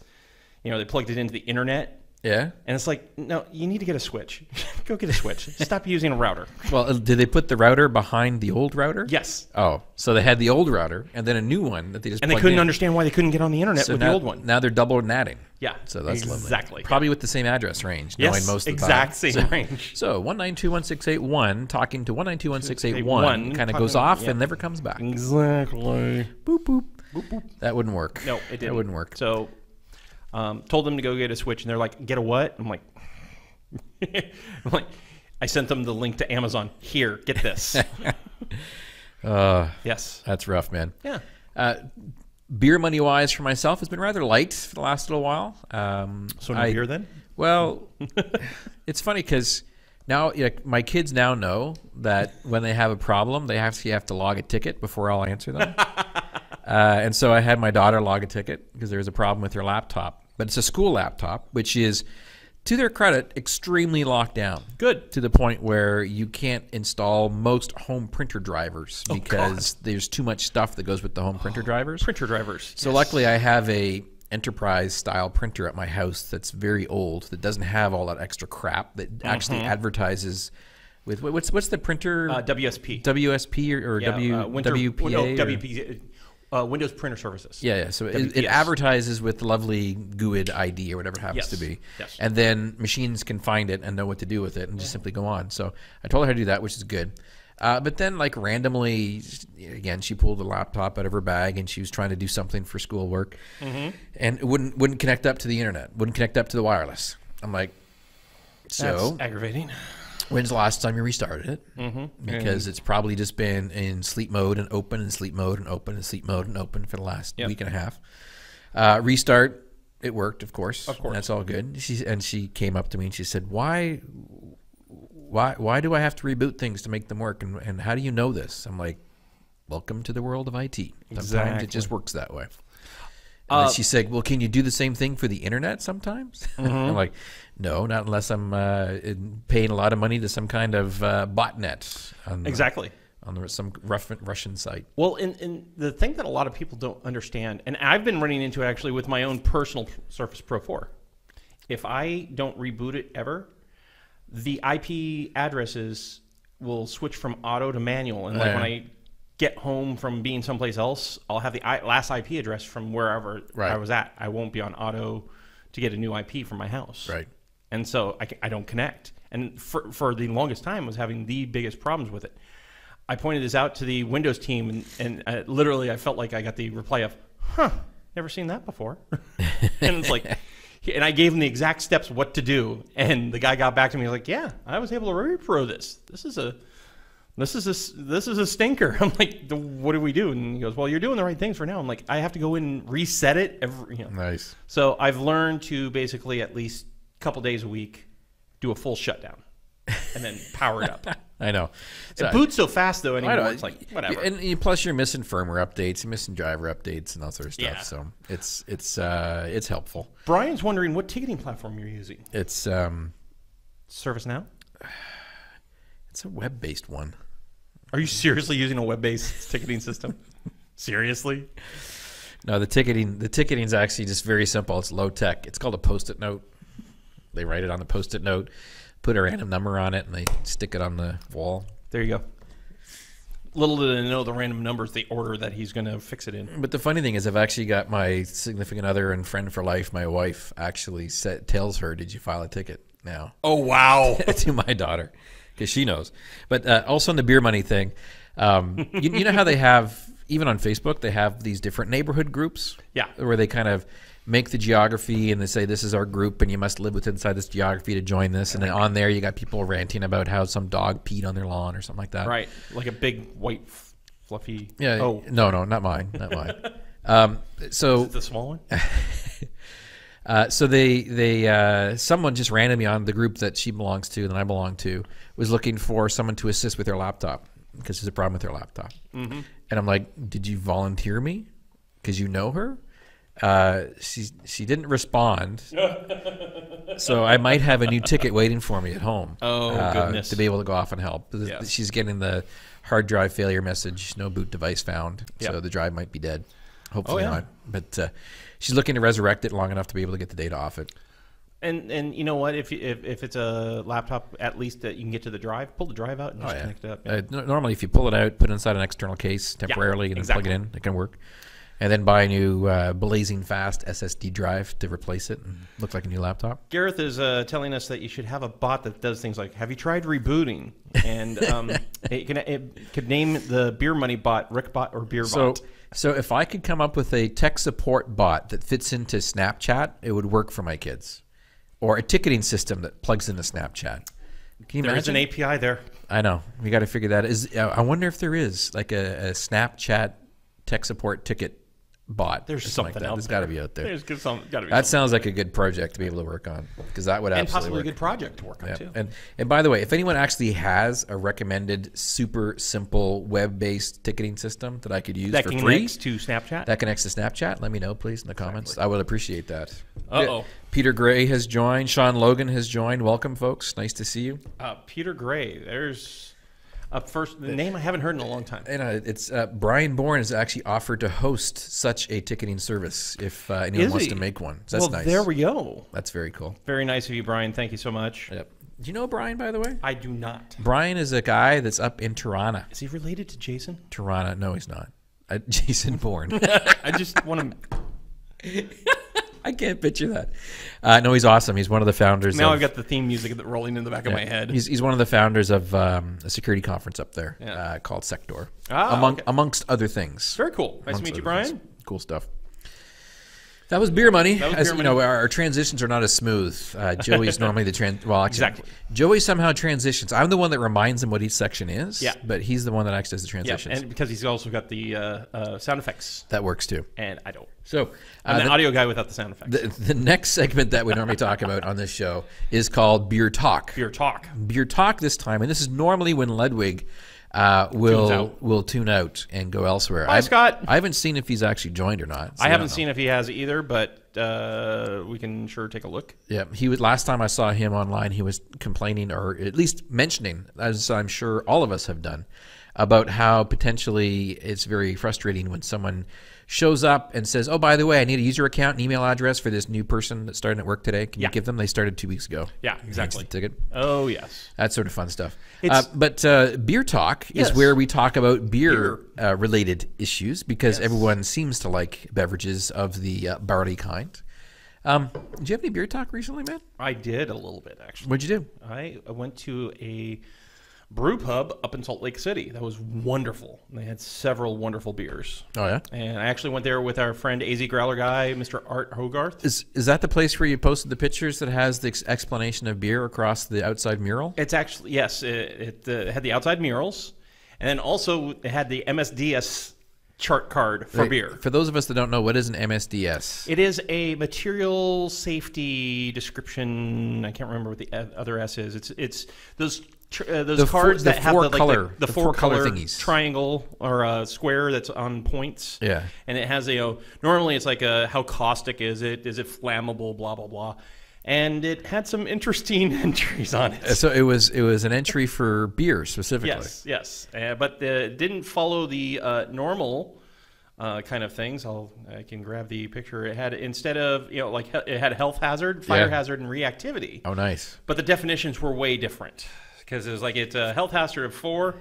you know, they plugged it into the internet. Yeah. And it's like, no, you need to get a switch. Go get a switch. Stop using a router. Well, uh, did they put the router behind the old router? Yes. Oh, so they had the old router and then a new one that they just And they couldn't in. understand why they couldn't get on the internet So with now, the old one. Now they're double natting. Yeah. So that's lovely. exactly. Probably with the same address range, Yes, knowing most of the exact time. same so, range. So one nine two one six eight one talking to one nine two one six eight 192.161 kind of goes off yeah. and never comes back. Exactly. Boop boop. That wouldn't work. No, it didn't. That wouldn't work. So, um, told them to go get a switch, and they're like, "Get a what?" I'm like, I'm like, I sent them the link to Amazon. Here, get this. Uh, yes. that's rough, man. Yeah. Uh, beer money wise for myself has been rather light for the last little while. Um, So no I- beer then? Well, it's funny because now yeah, my kids now know that when they have a problem, they actually have to log a ticket before I'll answer them. Uh, and so I had my daughter log a ticket because there was a problem with her laptop, but it's a school laptop, which is, to their credit, extremely locked down. Good. To the point where you can't install most home printer drivers Oh, because there's too much stuff that goes with the home printer drivers. Printer drivers. So luckily, I have a enterprise style printer at my house that's very old that doesn't have all that extra crap that actually advertises with what's what's the printer Uh, WSP. WSP or, or Yeah, W uh, Winter, WPA No, or- WP. Uh, Windows Printer Services. yeah, yeah. So it, it advertises with lovely GUID ID or whatever it happens Yes, to be, yes. and then machines can find it and know what to do with it and just simply go on. So I told her how to do that, which is good. Uh, but then, like randomly, again, she pulled a laptop out of her bag and she was trying to do something for schoolwork, Mm-hmm. and it wouldn't wouldn't connect up to the internet, wouldn't connect up to the wireless. I'm like, so That's aggravating. When's the last time you restarted it? Mm-hmm. Because it's probably just been in sleep mode and open and sleep mode and open and sleep mode and open for the last Yep. week and a half. Uh, restart, it worked, of course. Of course. that's all good. She and she came up to me and she said, "Why, why, why do I have to reboot things to make them work? And, and how do you know this?" I'm like, "Welcome to the world of IT. Sometimes it just works that way." And Uh, she said, "Well, can you do the same thing for the internet sometimes?" I'm like, "No, not unless I'm uh, paying a lot of money to some kind of uh, botnet on the- Exactly. on the, some rough, Russian site." Well, and, and the thing that a lot of people don't understand, and I've been running into it actually with my own personal Surface Pro 4. If I don't reboot it ever, the IP addresses will switch from auto to manual. And like Yeah. when I get home from being someplace else, I'll have the last IP address from wherever Right. I was at. I won't be on auto to get a new IP from my house. Right. And so I, I don't connect. And for, for the longest time, was having the biggest problems with it. I pointed this out to the Windows team, and, and uh, literally I felt like I got the reply of, huh, never seen that before. and it's like, and I gave him the exact steps what to do. And the guy got back to me like, yeah, I was able to repro this. This is a, this is a, this is a stinker. I'm like, what do we do? And he goes, well, you're doing the right things for now. I'm like, I have to go in and reset it every, you know. Nice. So I've learned to basically at least a couple days a week do a full shutdown and then power it up. I know. So- It boots so fast though I anymore. know. It's like whatever. And plus, you're missing firmware updates, you're missing driver updates, and all sort of stuff. Yeah. So it's it's uh, it's helpful. Brian's wondering what ticketing platform you're using. It's um, ServiceNow? it's a web based one. Are you seriously using a web-based ticketing system? Seriously? No, the ticketing the ticketing is actually just very simple. It's low tech. It's called a post-it note. They write it on the post-it note, put a random number on it, and they stick it on the wall. There you go. Little did I know the random numbers, the order that he's going to fix it in. But the funny thing is, I've actually got my significant other and friend for life, my wife, actually set, tells her, "Did you file a ticket?" Now Oh wow! to my daughter because she knows. But uh, also on the beer money thing, um, you, you know how they have even on Facebook they have these different neighborhood groups. Yeah. where they kind of make the geography and they say this is our group and you must live within inside this geography to join this. And then on there you got people ranting about how some dog peed on their lawn or something like that. right, like a big white fluffy. Yeah. Oh, No, no, not mine, not mine. um, so the small one. Uh, so they they uh, someone just randomly on the group that she belongs to and I belong to was looking for someone to assist with their laptop because there's a problem with their laptop. Mm-hmm. And I'm like, did you volunteer me? Because you know her. Uh, she she didn't respond. so I might have a new ticket waiting for me at home. Oh, uh, goodness. To be able to go off and help. Yes. She's getting the hard drive failure message. No boot device found. So the drive might be dead. Hopefully yeah. not. But uh, she's looking to resurrect it long enough to be able to get the data off it. And and you know what? If, you, if if it's a laptop, at least that you can get to the drive, pull the drive out and just connect it up. Uh, n- normally, if you pull it out, put it inside an external case temporarily, and then exactly. plug it in, it can work. And then buy a new uh, blazing fast SSD drive to replace it and look like a new laptop. Gareth is uh, telling us that you should have a bot that does things like, "Have you tried rebooting?" And um, it, can, it could name the beer money bot Rickbot or Beerbot. So, so if I could come up with a tech support bot that fits into Snapchat, it would work for my kids, or a ticketing system that plugs into Snapchat. Can you There's imagine? an API there. I know. We got to figure that. Is uh, I wonder if there is like a, a Snapchat tech support ticket bot. There's something like that. There's there. got to be out there. There's some, gotta be That something. sounds like a good project to be able to work on because that would and absolutely possibly a good project to work on Yeah. too. And and by the way, if anyone actually has a recommended super simple web-based ticketing system that I could use that for connects free to Snapchat. that connects to Snapchat, let me know please in the comments. I would appreciate that. Uh-oh. Peter Gray has joined. Sean Logan has joined. Welcome, folks. Nice to see you. uh, Peter Gray. There's a first the name I haven't heard in a long time. And uh, it's uh, Brian Bourne has actually offered to host such a ticketing service if uh, anyone Is wants he? to make one. So that's well, nice. there we go. That's very cool. Very nice of you, Brian. Thank you so much. Yep. Do you know Brian, by the way? I do not. Brian is a guy that's up in Toronto. Is he related to Jason? Toronto. No, he's not. Uh, Jason Bourne. I just want to. I can't picture that. Uh, no, he's awesome. He's one of the founders. Now of, I've got the theme music rolling in the back of my head. He's, he's one of the founders of um, a security conference up there Yeah. uh, called Sector, Ah, among okay. amongst other things. Very cool. Nice to meet you, Brian. things. Cool stuff. That was beer money. That was As beer you money. know, our, our transitions are not as smooth. Uh, Joey's normally the trans. Well, actually, Exactly. Joey somehow transitions. I'm the one that reminds him what each section is. Yeah. But he's the one that actually does the Yeah, and because he's also got the uh, uh, sound effects, that works too. and I don't. So I'm uh, the the, audio guy without the sound effects. the, the next segment that we normally talk about on this show is called beer talk. Beer talk. beer talk this time, and this is normally when Ludwig uh, will will tune out and go elsewhere. Bye, I, Scott. I haven't seen if he's actually joined or not. so I haven't seen if he has either, but uh, we can sure take a look. Yeah, he was last time I saw him online. He was complaining, or at least mentioning, as I'm sure all of us have done, about how potentially it's very frustrating when someone shows up and says, "Oh, by the way, I need a user account and email address for this new person that's starting at work today. Can Yeah. you give them? They started two weeks ago. Yeah, exactly. Ticket. Oh yes. That sort of fun stuff. Uh, but uh, beer talk Yes. is where we talk about beer, uh, related issues because everyone seems to like beverages of the uh, barley kind. Um, did you have any beer talk recently, man? I did a little bit actually. What'd you do? I went to a brew pub up in Salt Lake City. That was wonderful. They had several wonderful beers. Oh yeah. And I actually went there with our friend AZ Growler guy, Mr. Art Hogarth. Is is that the place where you posted the pictures that has the ex- explanation of beer across the outside mural? It's actually yes, it, it uh, had the outside murals, and then also it had the MSDS chart card for Wait, beer. For those of us that don't know, what is an MSDS? It is a material safety description. I can't remember what the other S is. It's it's those uh, those The four- cards the that have four the, like, color- the, the four, four color color thingies. triangle or a square that's on points. Yeah. and it has a you know, normally it's like a how caustic is it? Is it flammable? Blah blah blah. And it had some interesting entries on it. So it was it was an entry for beer specifically. Yes, yes, uh, but it didn't follow the uh, normal uh, kind of things. I'll I can grab the picture. It had instead of you know like it had health hazard, fire Yeah. hazard, and reactivity. Oh, nice. But the definitions were way different because it was like it's a health hazard of four.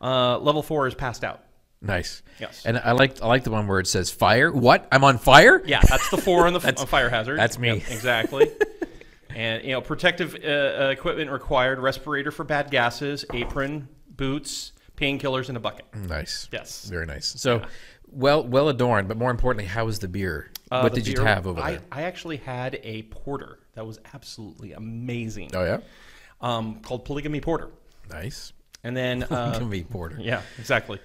Uh, level four is passed out. Nice. Yes. And I like I like the one where it says fire. What? I'm on fire? Yeah, that's the four on the on fire hazard. that's me. Yep, exactly. and you know, protective uh, uh, equipment required: respirator for bad gases, apron, boots, painkillers, and a bucket. Nice. Yes. Very nice. So well well adorned, but more importantly, how was the beer? Uh, what the did you have over I, there? I actually had a porter that was absolutely amazing, Oh yeah. Um, called Polygamy Porter. Nice. And then, uh, Give porter. yeah, exactly.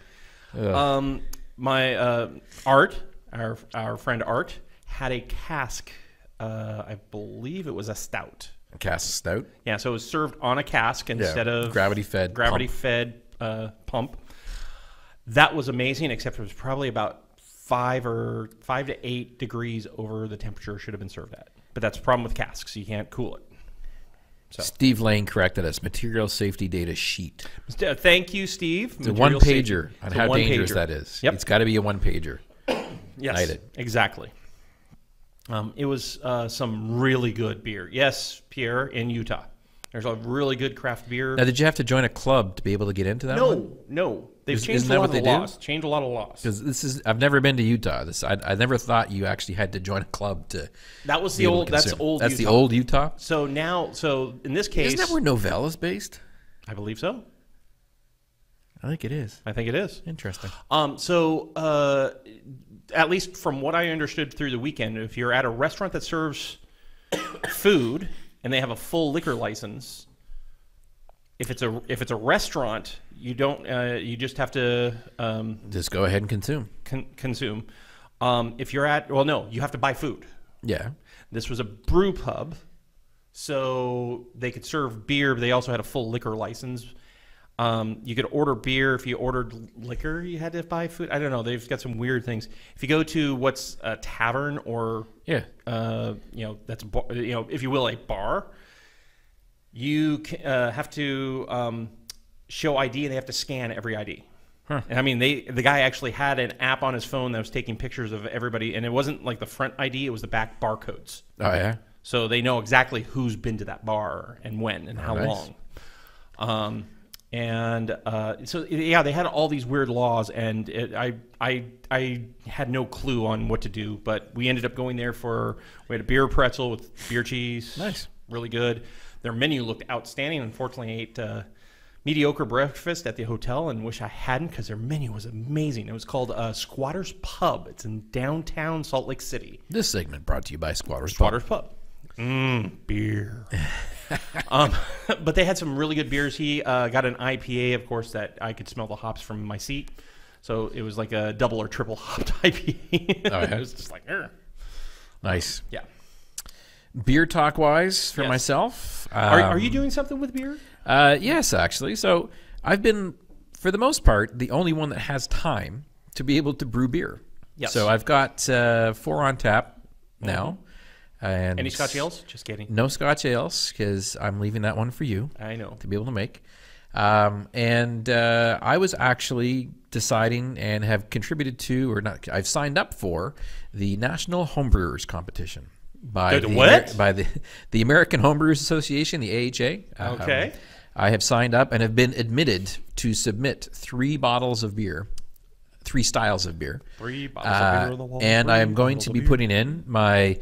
Um, my uh, Art, our our friend Art, had a cask. Uh, I believe it was a stout. A cask stout. Yeah, so it was served on a cask instead of gravity fed gravity pump. fed uh, pump. That was amazing, except it was probably about five or five to eight degrees over the temperature it should have been served at. But that's the problem with casks; you can't cool it. Steve Lane corrected us. Material safety data sheet. Uh, Thank you, Steve. It's a one pager on how dangerous that is. Yep. It's got to be a one pager. Yes, United. exactly. Um, it was uh, some really good beer. Yes, Pierre in Utah. There's a really good craft beer. Now, did you have to join a club to be able to get into that one? no, no, they've Is- changed a lot of they the do? laws. Changed a lot of laws. Because this is, I've never been to Utah. This, I, I never thought you actually had to join a club to. That was the old. That's old. That's the old Utah. So now, so in this case, Isn't that where Novell is based? I believe so. I think it is. I think it is. Interesting. Um, so, uh, at least from what I understood through the weekend, if you're at a restaurant that serves food and they have a full liquor license, if it's a if it's a restaurant, you don't uh, you just have to um, Just go ahead and consume. con- consume. Um, if you're at well, no, you have to buy food. Yeah. This was a brew pub, so they could serve beer, but they also had a full liquor license. Um, you could order beer if you ordered liquor. You had to buy food. I don't know. They've got some weird things. If you go to what's a tavern or Yeah. uh, you know that's bar, you know if you will a bar, you uh, have to um, show ID and they have to scan every ID. And I mean, they the guy actually had an app on his phone that was taking pictures of everybody, and it wasn't like the front ID; it was the back barcodes. Oh yeah. So they know exactly who's been to that bar and when and how nice. long. Um, and uh, so yeah, they had all these weird laws, and it, I I I had no clue on what to do. But we ended up going there for we had a beer pretzel with beer cheese. Nice. really good. Their menu looked outstanding. Unfortunately, I ate. Uh, Mediocre breakfast at the hotel, and wish I hadn't because their menu was amazing. It was called uh, Squatters Pub. It's in downtown Salt Lake City. This segment brought to you by Squatters. Pub. Squatters Pub. Mmm, beer. um, but they had some really good beers. He uh, got an IPA, of course, that I could smell the hops from my seat. So it was like a double or triple hopped IPA. Oh, yeah? it was just like, "Ugh." Nice. yeah. Beer talk wise for Yes. myself. Are, um, are you doing something with beer? Uh, yes, actually. So I've been, for the most part, the only one that has time to be able to brew beer. Yes. So I've got uh, four on tap now. And Any Scotch ales? Just kidding. No Scotch ales because I'm leaving that one for you I know. to be able to make. Um, and uh, I was actually deciding and have contributed to, or not, I've signed up for the National Homebrewers Competition by The the by the the American Homebrewers Association, the AHA. Um, Okay. I have signed up and have been admitted to submit three bottles of beer, three styles of beer. Three bottles of Uh, beer on the wall, and I'm going to be beer. putting in my.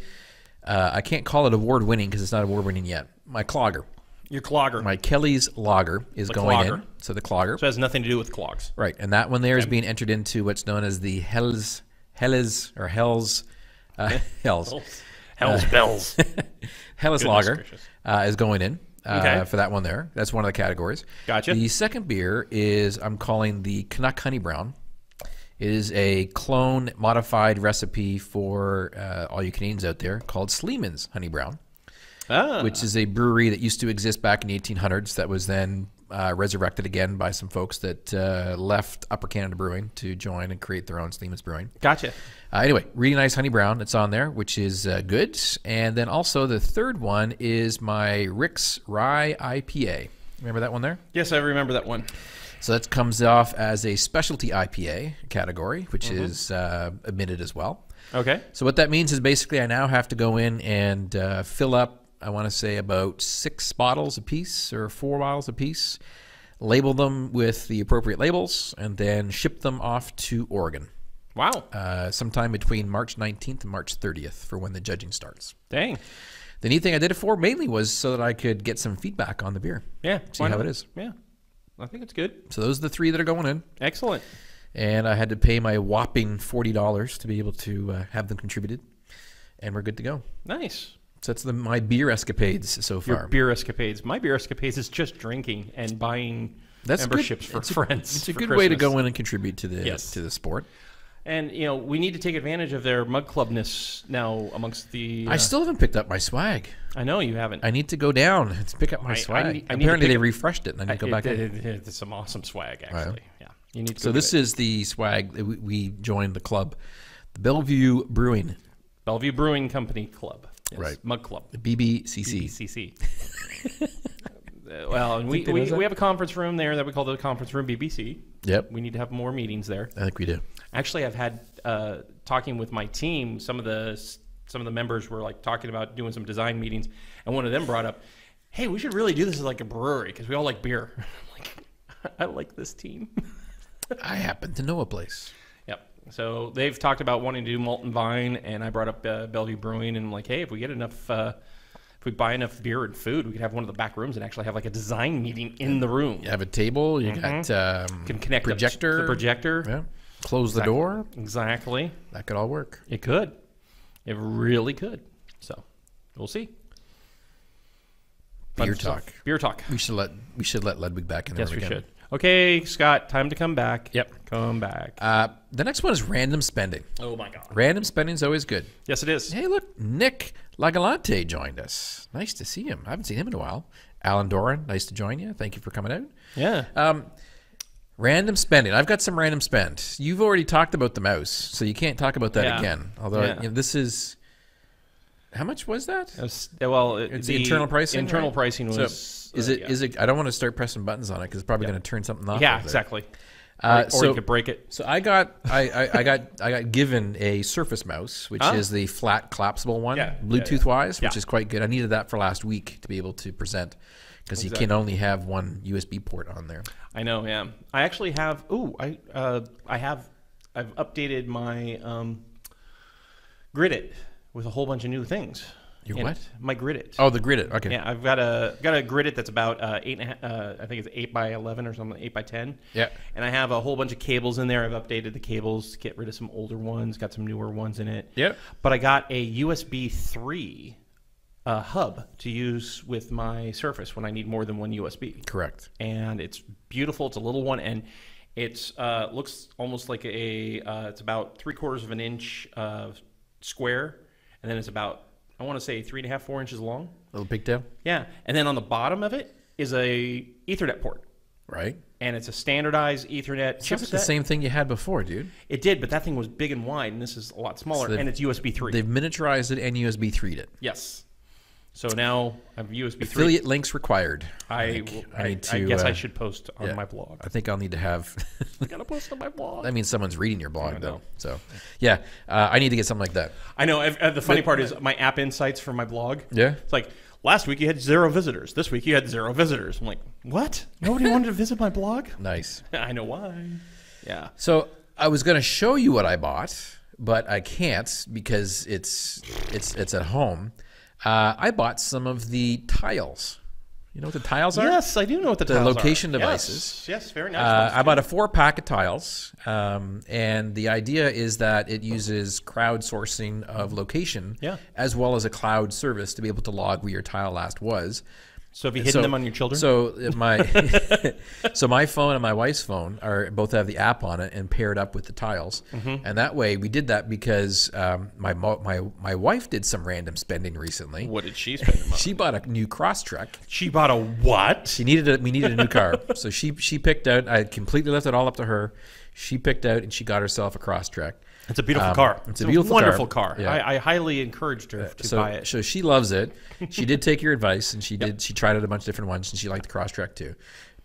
Uh, I can't call it award winning because it's not award winning yet. My clogger, your clogger. my Kelly's lager is The going clogger. in. So the clogger, So it has nothing to do with clogs. right? And that one there is being entered into what's known as the Hell's Hell's or Hell's uh, Hell's Hell's bells. Hell's uh, is going in uh, Okay. for that one there. That's one of the categories. Gotcha. The second beer is I'm calling the Canuck Honey Brown. It is a clone modified recipe for uh, all you Canadians out there called Sleeman's Honey Brown, ah, which is a brewery that used to exist back in the 1800s that was then uh, resurrected again by some folks that uh, left Upper Canada Brewing to join and create their own Sleeman's Brewing. gotcha. Uh, anyway, really nice honey brown. that's on there, which is uh, good. And then also the third one is my Rick's Rye IPA. Remember that one there? Yes, I remember that one. So that comes off as a specialty IPA category, which is uh, admitted as well. Okay. So what that means is basically I now have to go in and uh, fill up. I want to say about six bottles a piece or four bottles a piece, label them with the appropriate labels, and then ship them off to Oregon Wow. uh, sometime between March 19th and March 30th for when the judging starts. Dang. The neat thing I did it for mainly was so that I could get some feedback on the beer. Yeah. See how it is. Yeah. I think it's good. So those are the three that are going in. Excellent. And I had to pay my whopping $40 to be able to uh, have them contributed. And we're good to go. Nice. So that's the, my beer escapades so Your far. beer escapades. My beer escapades is just drinking and buying That's good. memberships for It's a- friends. It's a good way to go in and contribute to the Yes. to the sport. And you know, we need to take advantage of their mug clubness now amongst the. I uh, still haven't picked up my swag. I know you haven't. I need to go down and pick up my I- I swag. need- I need Apparently they refreshed it and I need to go back it, it- it- it's some awesome swag, actually. Yeah, you need to. So this is the swag that we, we joined the club, the Bellevue Brewing, Bellevue Brewing Company Club. Yes, Right. Mug Club. the BBCC. BBCC. Uh, well, and we, we, we have a conference room there that we call the conference room BBC. Yep, We need to have more meetings there. I think we do. Actually, I've had uh, talking with my team. Some of the some of the members were like talking about doing some design meetings, and one of them brought up, "Hey, we should really do this as like a brewery because we all like beer." I'm like, I like this team. I happen to know a place. Yep. So they've talked about wanting to do malt and vine, and I brought up uh, Bellevue Brewing, and I'm like, hey, if we get enough, uh, if we buy enough beer and food, we could have one of the back rooms and actually have like a design meeting in the room. You have a table. You got um, Can connect projector. the projector. Yeah. Close the door. Exactly. That could all work. It could. It really could. So we'll see. Fun Beer stuff. talk. Beer talk. We should let we should let Ludwig back in there Yes, we again. should. Okay, Scott, time to come back. Yep. Come back. Uh, the next one is random spending. oh my God. Random spending is always good. Yes, it is. Hey, look, Nick Lagalante joined us. Nice to see him. I haven't seen him in a while. Alan Doran, nice to join you. Thank you for coming out. Yeah. Um, random spending. I've got some random spend. You've already talked about the mouse, so you can't talk about that Yeah. again. Although Yeah. you know, this is how much was that? It was- well, it- It's the internal pricing. Internal right? pricing So, was. is uh, it? Is yeah. it? I don't want to start pressing buttons on it because it's probably going to turn something off. Yeah, exactly. Uh, or, or so, you could break it. so I got I, I, I got I got given a Surface mouse, which Ah. is the flat collapsible one, Bluetooth wise, which is quite good. I needed that for last week to be able to present because you can only have one USB port on there. I know. Yeah. I actually have. Ooh, I uh, I have. I've updated my um, Grid It with a whole bunch of new things. Your what? it. My Grid It. Oh, the grid it. Okay. Yeah, I've got a got a Grid It that's about uh, eight and a half. Uh, I think it's eight by eleven or something, eight by ten. Yeah. And I have a whole bunch of cables in there. I've updated the cables, to get rid of some older ones, got some newer ones in it. Yep. But I got a USB three uh, hub to use with my Surface when I need more than one USB Correct. and it's beautiful. It's a little one, and it uh, looks almost like a. Uh, it's about three quarters of an inch square, and then it's about I want to say three and a half, four inches long. A little pigtail. Yeah, and then on the bottom of it is a Ethernet port, Right. and it's a standardized Ethernet like chipset. the same thing you had before, dude. It did, but that thing was big and wide, and this is a lot smaller, So and it's USB three. They've miniaturized it and USB 3'd it. Yes. So now I'm USB three. Affiliate links required. I, I I, need I to, guess I uh, should post on yeah. my blog. I think I'll need to have. I gotta post on my blog. that means someone's reading your blog, I though. know. So, yeah, uh, I need to get something like that. I know. uh, The funny part is my app insights for my blog. Yeah. It's like last week you had zero visitors. This week you had zero visitors. I'm like, what? Nobody wanted to visit my blog? Nice. I know why. Yeah. So I was going to show you what I bought, but I can't because it's it's it's at home. Uh, I bought some of the tiles. You know what the tiles are? Yes, I do know what the, The tiles location are. devices. Yes, yes very nice. Uh, I bought a four pack of tiles, um, and the idea is that it uses crowdsourcing of location Yeah. as well as a cloud service to be able to log where your tile last was. So have you hidden them on your children? So my so my phone and my wife's phone are both have the app on it and paired up with the tiles, Mm-hmm. and that way we did that because um, my my my wife did some random spending recently. what did she spend? She bought a new Crosstrek. she bought a what? She needed a, we needed a new car, so she she picked out. I completely left it all up to her. She picked out and she got herself a Crosstrek. It's a beautiful Um, car. it's a beautiful wonderful car. Yeah. I, I highly encouraged her to so, buy it. so she loves it. She did take your advice, and she did. She tried out a bunch of different ones, and she liked the Crosstrek too.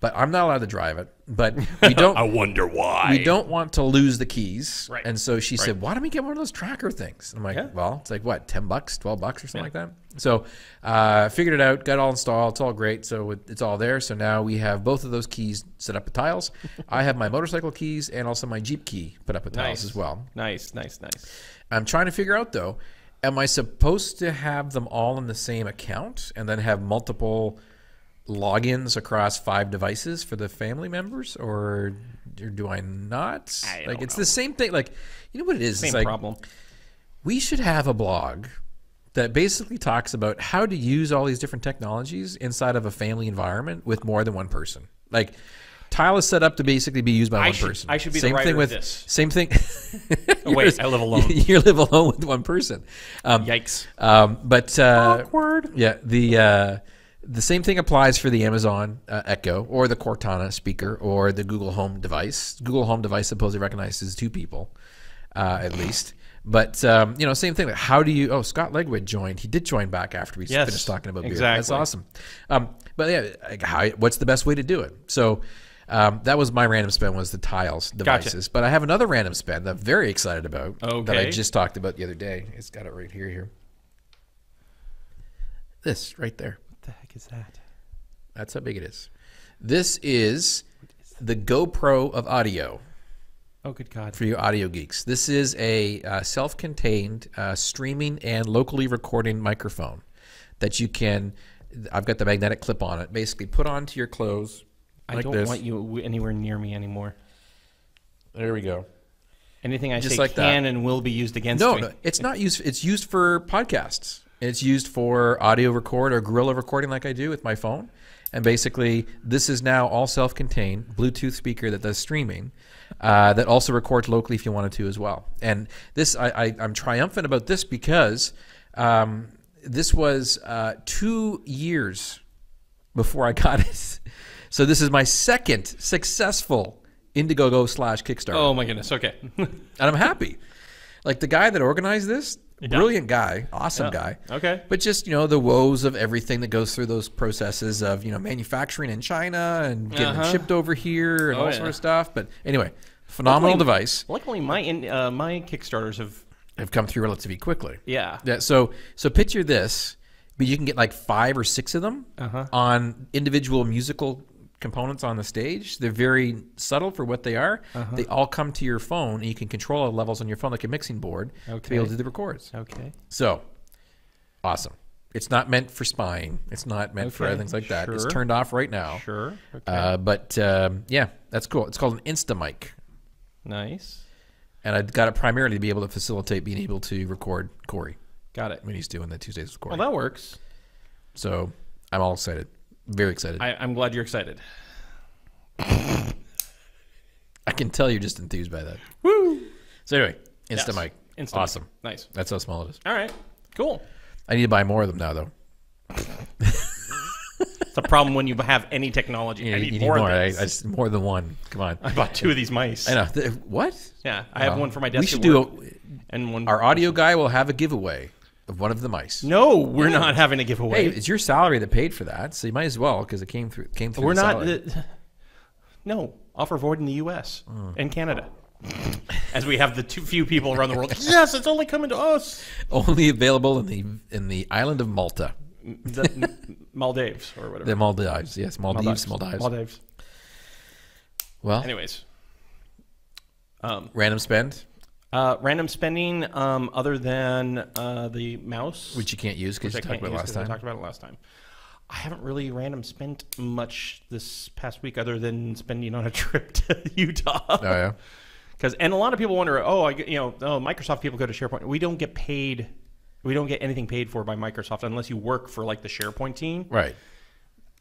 But I'm not allowed to drive it. But we don't. I wonder why. we don't want to lose the keys. Right. And so she said, "Why don't we get one of those tracker things?" I'm like, Yeah. "Well, it's like what, ten bucks, twelve bucks, or something like that." So uh, figured it out, got it all installed. It's all great. So it's all there. So now we have both of those keys set up with tiles. I have my motorcycle keys and also my Jeep key put up with tiles as well. Nice, nice, nice. I'm trying to figure out though, am I supposed to have them all in the same account and then have multiple logins across five devices for the family members, or, or do I not? I like it's know. the same thing. Like you know what it is? Same it's like problem. we should have a blog that basically talks about how to use all these different technologies inside of a family environment with more than one person. Like Tile is set up to basically be used by I one should- person. I should be the same thing with this. same thing. Oh, wait, I live alone. You live alone with one person. Um, Yikes. um, but uh, Awkward. yeah, the uh, the same thing applies for the Amazon uh, Echo or the Cortana speaker or the Google Home device. Google Home device supposedly recognizes two people, uh, at least. But um, you know, same thing. Like, how do you? Oh, Scott Ladewig joined. He did join back after we Yes, finished talking about beer. That's awesome. Um, but yeah, like, how, what's the best way to do it? So. Um, that was my random spend was the tiles devices, but I have another random spend that I'm very excited about that I just talked about the other day. It's got it right here. Here, this right there. What the heck is that? That's how big it is. This is the GoPro of audio Oh, good God. for you audio geeks. This is a uh, self-contained uh, streaming and locally recording microphone that you can. I've got the magnetic clip on it. Basically, put onto your clothes I like don't this. want you anywhere near me anymore. There we go. Anything I Just say like that. can and will be used against No, me. no, it's not used. It's used for podcasts. It's used for audio record or gorilla recording, like I do with my phone. And basically, this is now all self-contained Bluetooth speaker that does streaming, uh, that also records locally if you wanted to as well. And this, I, I, I'm triumphant about this because um, this was uh, two years before I got it. So this is my second successful Indiegogo slash Kickstarter Oh my goodness. Okay. and I'm happy. Like the guy that organized this, brilliant guy, awesome Yeah. guy. Okay. But just you know the woes of everything that goes through those processes of you know manufacturing in China and getting Uh-huh. it shipped over here and Oh, all yeah. sort of stuff. But anyway, phenomenal Luckily- device. Luckily, my in, uh, my Kickstarters have. Have come through relatively quickly. Yeah. Yeah. So so picture this, but you can get like five or six of them Uh-huh. on individual musical components on the stage. They're very subtle for what they are. Uh-huh. They all come to your phone, and you can control the levels on your phone like a mixing board to be able Okay. to do the records. Okay. So awesome. It's not meant for spying. It's not meant for Okay, things like that. It's turned off right now. Sure. Okay. Uh, but um, yeah, that's cool. It's called an Instamic, nice. and I got it primarily to be able to facilitate being able to record Corey Got it. when he's doing the Tuesdays with Corey. Well, that works. So I'm all excited. Very excited. I, I'm glad you're excited. I can tell you're just enthused by that. Woo! So anyway, Insta Yes. Instamic. Instamic. Awesome. Nice. That's how small it is. All right. Cool. I need to buy more of them now, though. It's a problem when you have any technology. You, I you need need more. more. I, I more than one. Come on. I bought two of these mice. I know. Th- What? Yeah, I have one for my desk. We should do a, and one. our audio guy will have a giveaway of one of the mice. No, we're not having a giveaway. Hey, it's your salary that paid for that, so you might as well because it came through. Came through. we're the not. uh, no, offer void in the U.S. Hmm. and Canada. As we have the too few people around the world. yes, it's only coming to us. only available in the in the island of Malta, The Maldives or whatever. the Maldives. Yes, Maldives, Maldives. Maldives. Well, Anyways, um, random spend, uh, random spending um, other than uh, the mouse, which you can't use because you I talked about use last 'cause I talked about it last time. I haven't really random spent much this past week other than spending on a trip to Utah. Oh yeah. Because and a lot of people wonder, oh, I you know, oh, Microsoft people go to SharePoint. We don't get paid. We don't get anything paid for by Microsoft unless you work for like the SharePoint team. Right.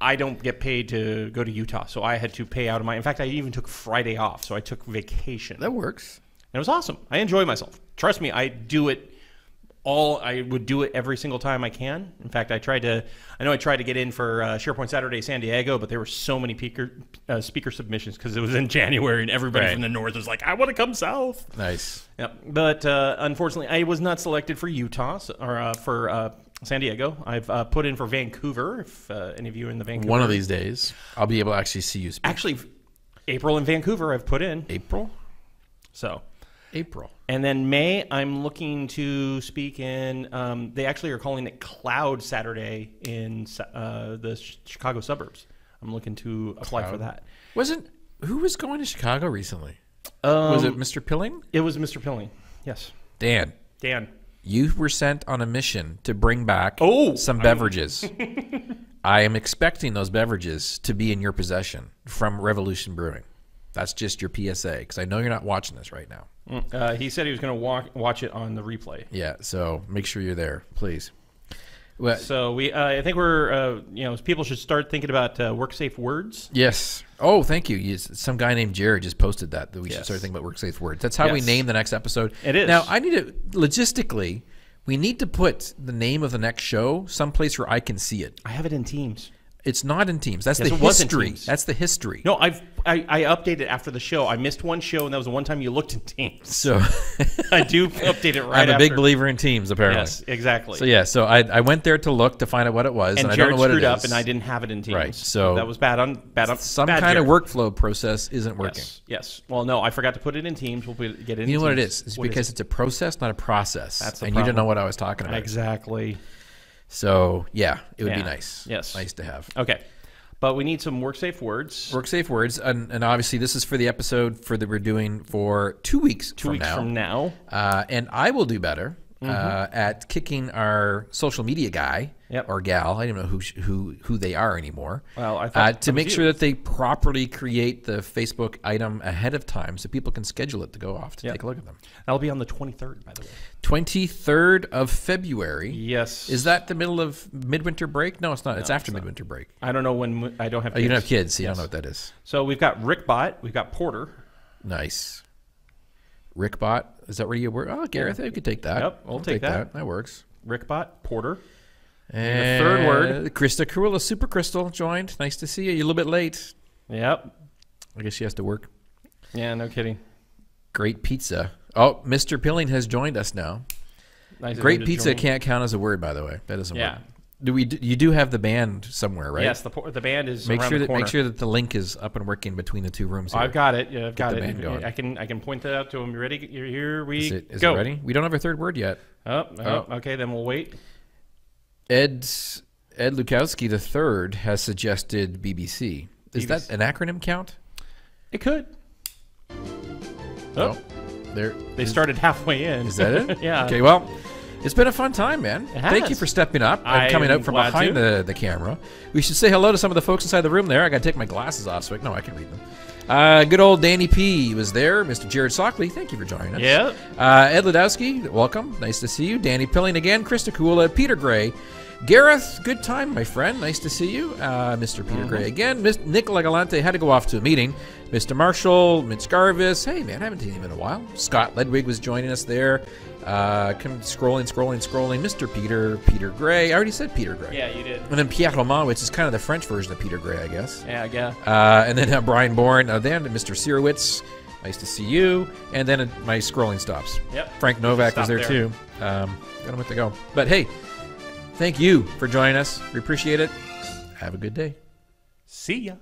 I don't get paid to go to Utah, so I had to pay out of my. In fact, I even took Friday off, so I took vacation. That works. And it was awesome. I enjoy myself. Trust me, I do it all. I would do it every single time I can. In fact, I tried to. I know I tried to get in for uh, SharePoint Saturday San Diego, but there were so many speaker uh, speaker submissions because it was in January, and everybody Right. from the north was like, "I want to come south." Nice. Yep. But uh, unfortunately, I was not selected for Utah so- or uh, for uh, San Diego. I've uh, put in for Vancouver. If uh, any of you are in the Vancouver, One of these days, I'll be able to actually see you speak. actually, April in Vancouver, I've put in. April. So. April. And then May, I'm looking to speak in. Um, they actually are calling it Cloud Saturday in uh, the Ch- Chicago suburbs. I'm looking to apply for that. Wasn't who was going to Chicago recently? Um, Was it Mr. Pilling? It was Mr. Pilling. Yes, Dan, Dan. you were sent on a mission to bring back Oh, some beverages. I am expecting those beverages to be in your possession from Revolution Brewing. That's just your PSA because I know you're not watching this right now. Uh, he said he was going to watch it on the replay. Yeah, so make sure you're there, please. Well, So we, uh, I think we're, uh, you know, people should start thinking about uh, work safe words. yes. Oh, thank you. Yes, Some guy named Jared just posted that that we should start thinking about work-safe words. That's how we name the next episode. It is. Now, I need to logistically, we need to put the name of the next show someplace where I can see it. I have it in Teams. It's not in Teams. That's Yes, the it history. Teams. That's the history. No, I've I, I updated after the show. I missed one show, and that was the one time you looked in Teams. So I do update it right I'm a big believer in Teams, apparently. Yes, exactly. So yeah, so I, I went there to look to find out what it was, and, and I don't know what it up, and I didn't have it in Teams. Right, so- that was bad on bad on Some bad kind of workflow process isn't working. Yes, yes. Well, no, I forgot to put it in Teams. We'll put, get it. in You know what it Teams. is? It's What because it's a process, not a process. That's the and you didn't know what I was talking about. exactly. So yeah, it would be nice. Yes. nice to have. Okay, but we need some work safe words. Work safe words, and, and obviously this is for the episode for that we're doing for two weeks Two from weeks now. from now. Uh, and I will do better uh, Mm-hmm. at kicking our social media guy Yep. or gal. I don't know who sh- who who they are anymore. Well, I thought uh, to make you. sure that they properly create the Facebook item ahead of time, so people can schedule it to go off to Yep. take a look at them. That'll be on the 23rd, by the way. Twenty third of February. Yes. Is that the middle of midwinter break? No, it's not. it's after midwinter break. I don't know when I don't have. Oh, you don't have kids. so you don't know what that is. So we've got Rick Rickbot. We've got Porter. Nice. Rickbot. Is that where you were? Oh, Gareth, you could take that. Yep, we'll I'll take that. That works. Rickbot. Porter. And the third word. Krista Cruella, Super Crystal joined. Nice to see you. You're a little bit late. Yep. I guess she has to work. Yeah. No kidding. Great pizza. Oh, Mr. Pilling has joined us now. Nice Great pizza join. can't count as a word, by the way. That doesn't Yeah. work. Do we? You do have the band somewhere, right? Yes. The the band is Make sure the that corner. make sure that the link is up and working between the two rooms. Here. I've got it. Yeah, I've got the it. band going. I can I can point that out to him. You ready? You're here. We Is it, is go. it ready? We don't have a third word yet. Oh, oh, oh, okay. Then we'll wait. Ed Ed Lukowski the third has suggested BBC. Is that an acronym count? It could. Oh, No. There. they started halfway in. Is that it? yeah. Okay. Well, it's been a fun time, man. Thank you for stepping up and I coming out from behind to. the, the camera. We should say hello to some of the folks inside the room there. I got to take my glasses off so I, no, I can read them. Uh, good old Danny P was there. Mr. Jared Sockley, thank you for joining us. Yeah. Uh, Ed Ladowski, welcome. Nice to see you. Danny Pilling again. Krista Kula, Peter Gray. Gareth, good time, my friend. Nice to see you. Uh, Mr. Peter Gray again. Miss Nicola Galante had to go off to a meeting. Mr. Marshall, Mitch Garvis. Hey, man, I haven't seen him in a while. Scott Ladewig was joining us there. Uh, come scrolling, scrolling, scrolling. Mr. Peter, Peter Gray. I already said Peter Gray. Yeah, you did. And then Pierre Roman, which is kind of the French version of Peter Gray, I guess. Yeah, I guess. Uh, and then uh, Brian Bourne. Uh, then Mr. Sirowitz. Nice to see you. And then uh, my scrolling stops. Yep. Frank Novak was there, there. too. Um, got him to go. But hey, thank you for joining us. We appreciate it. Have a good day. See ya.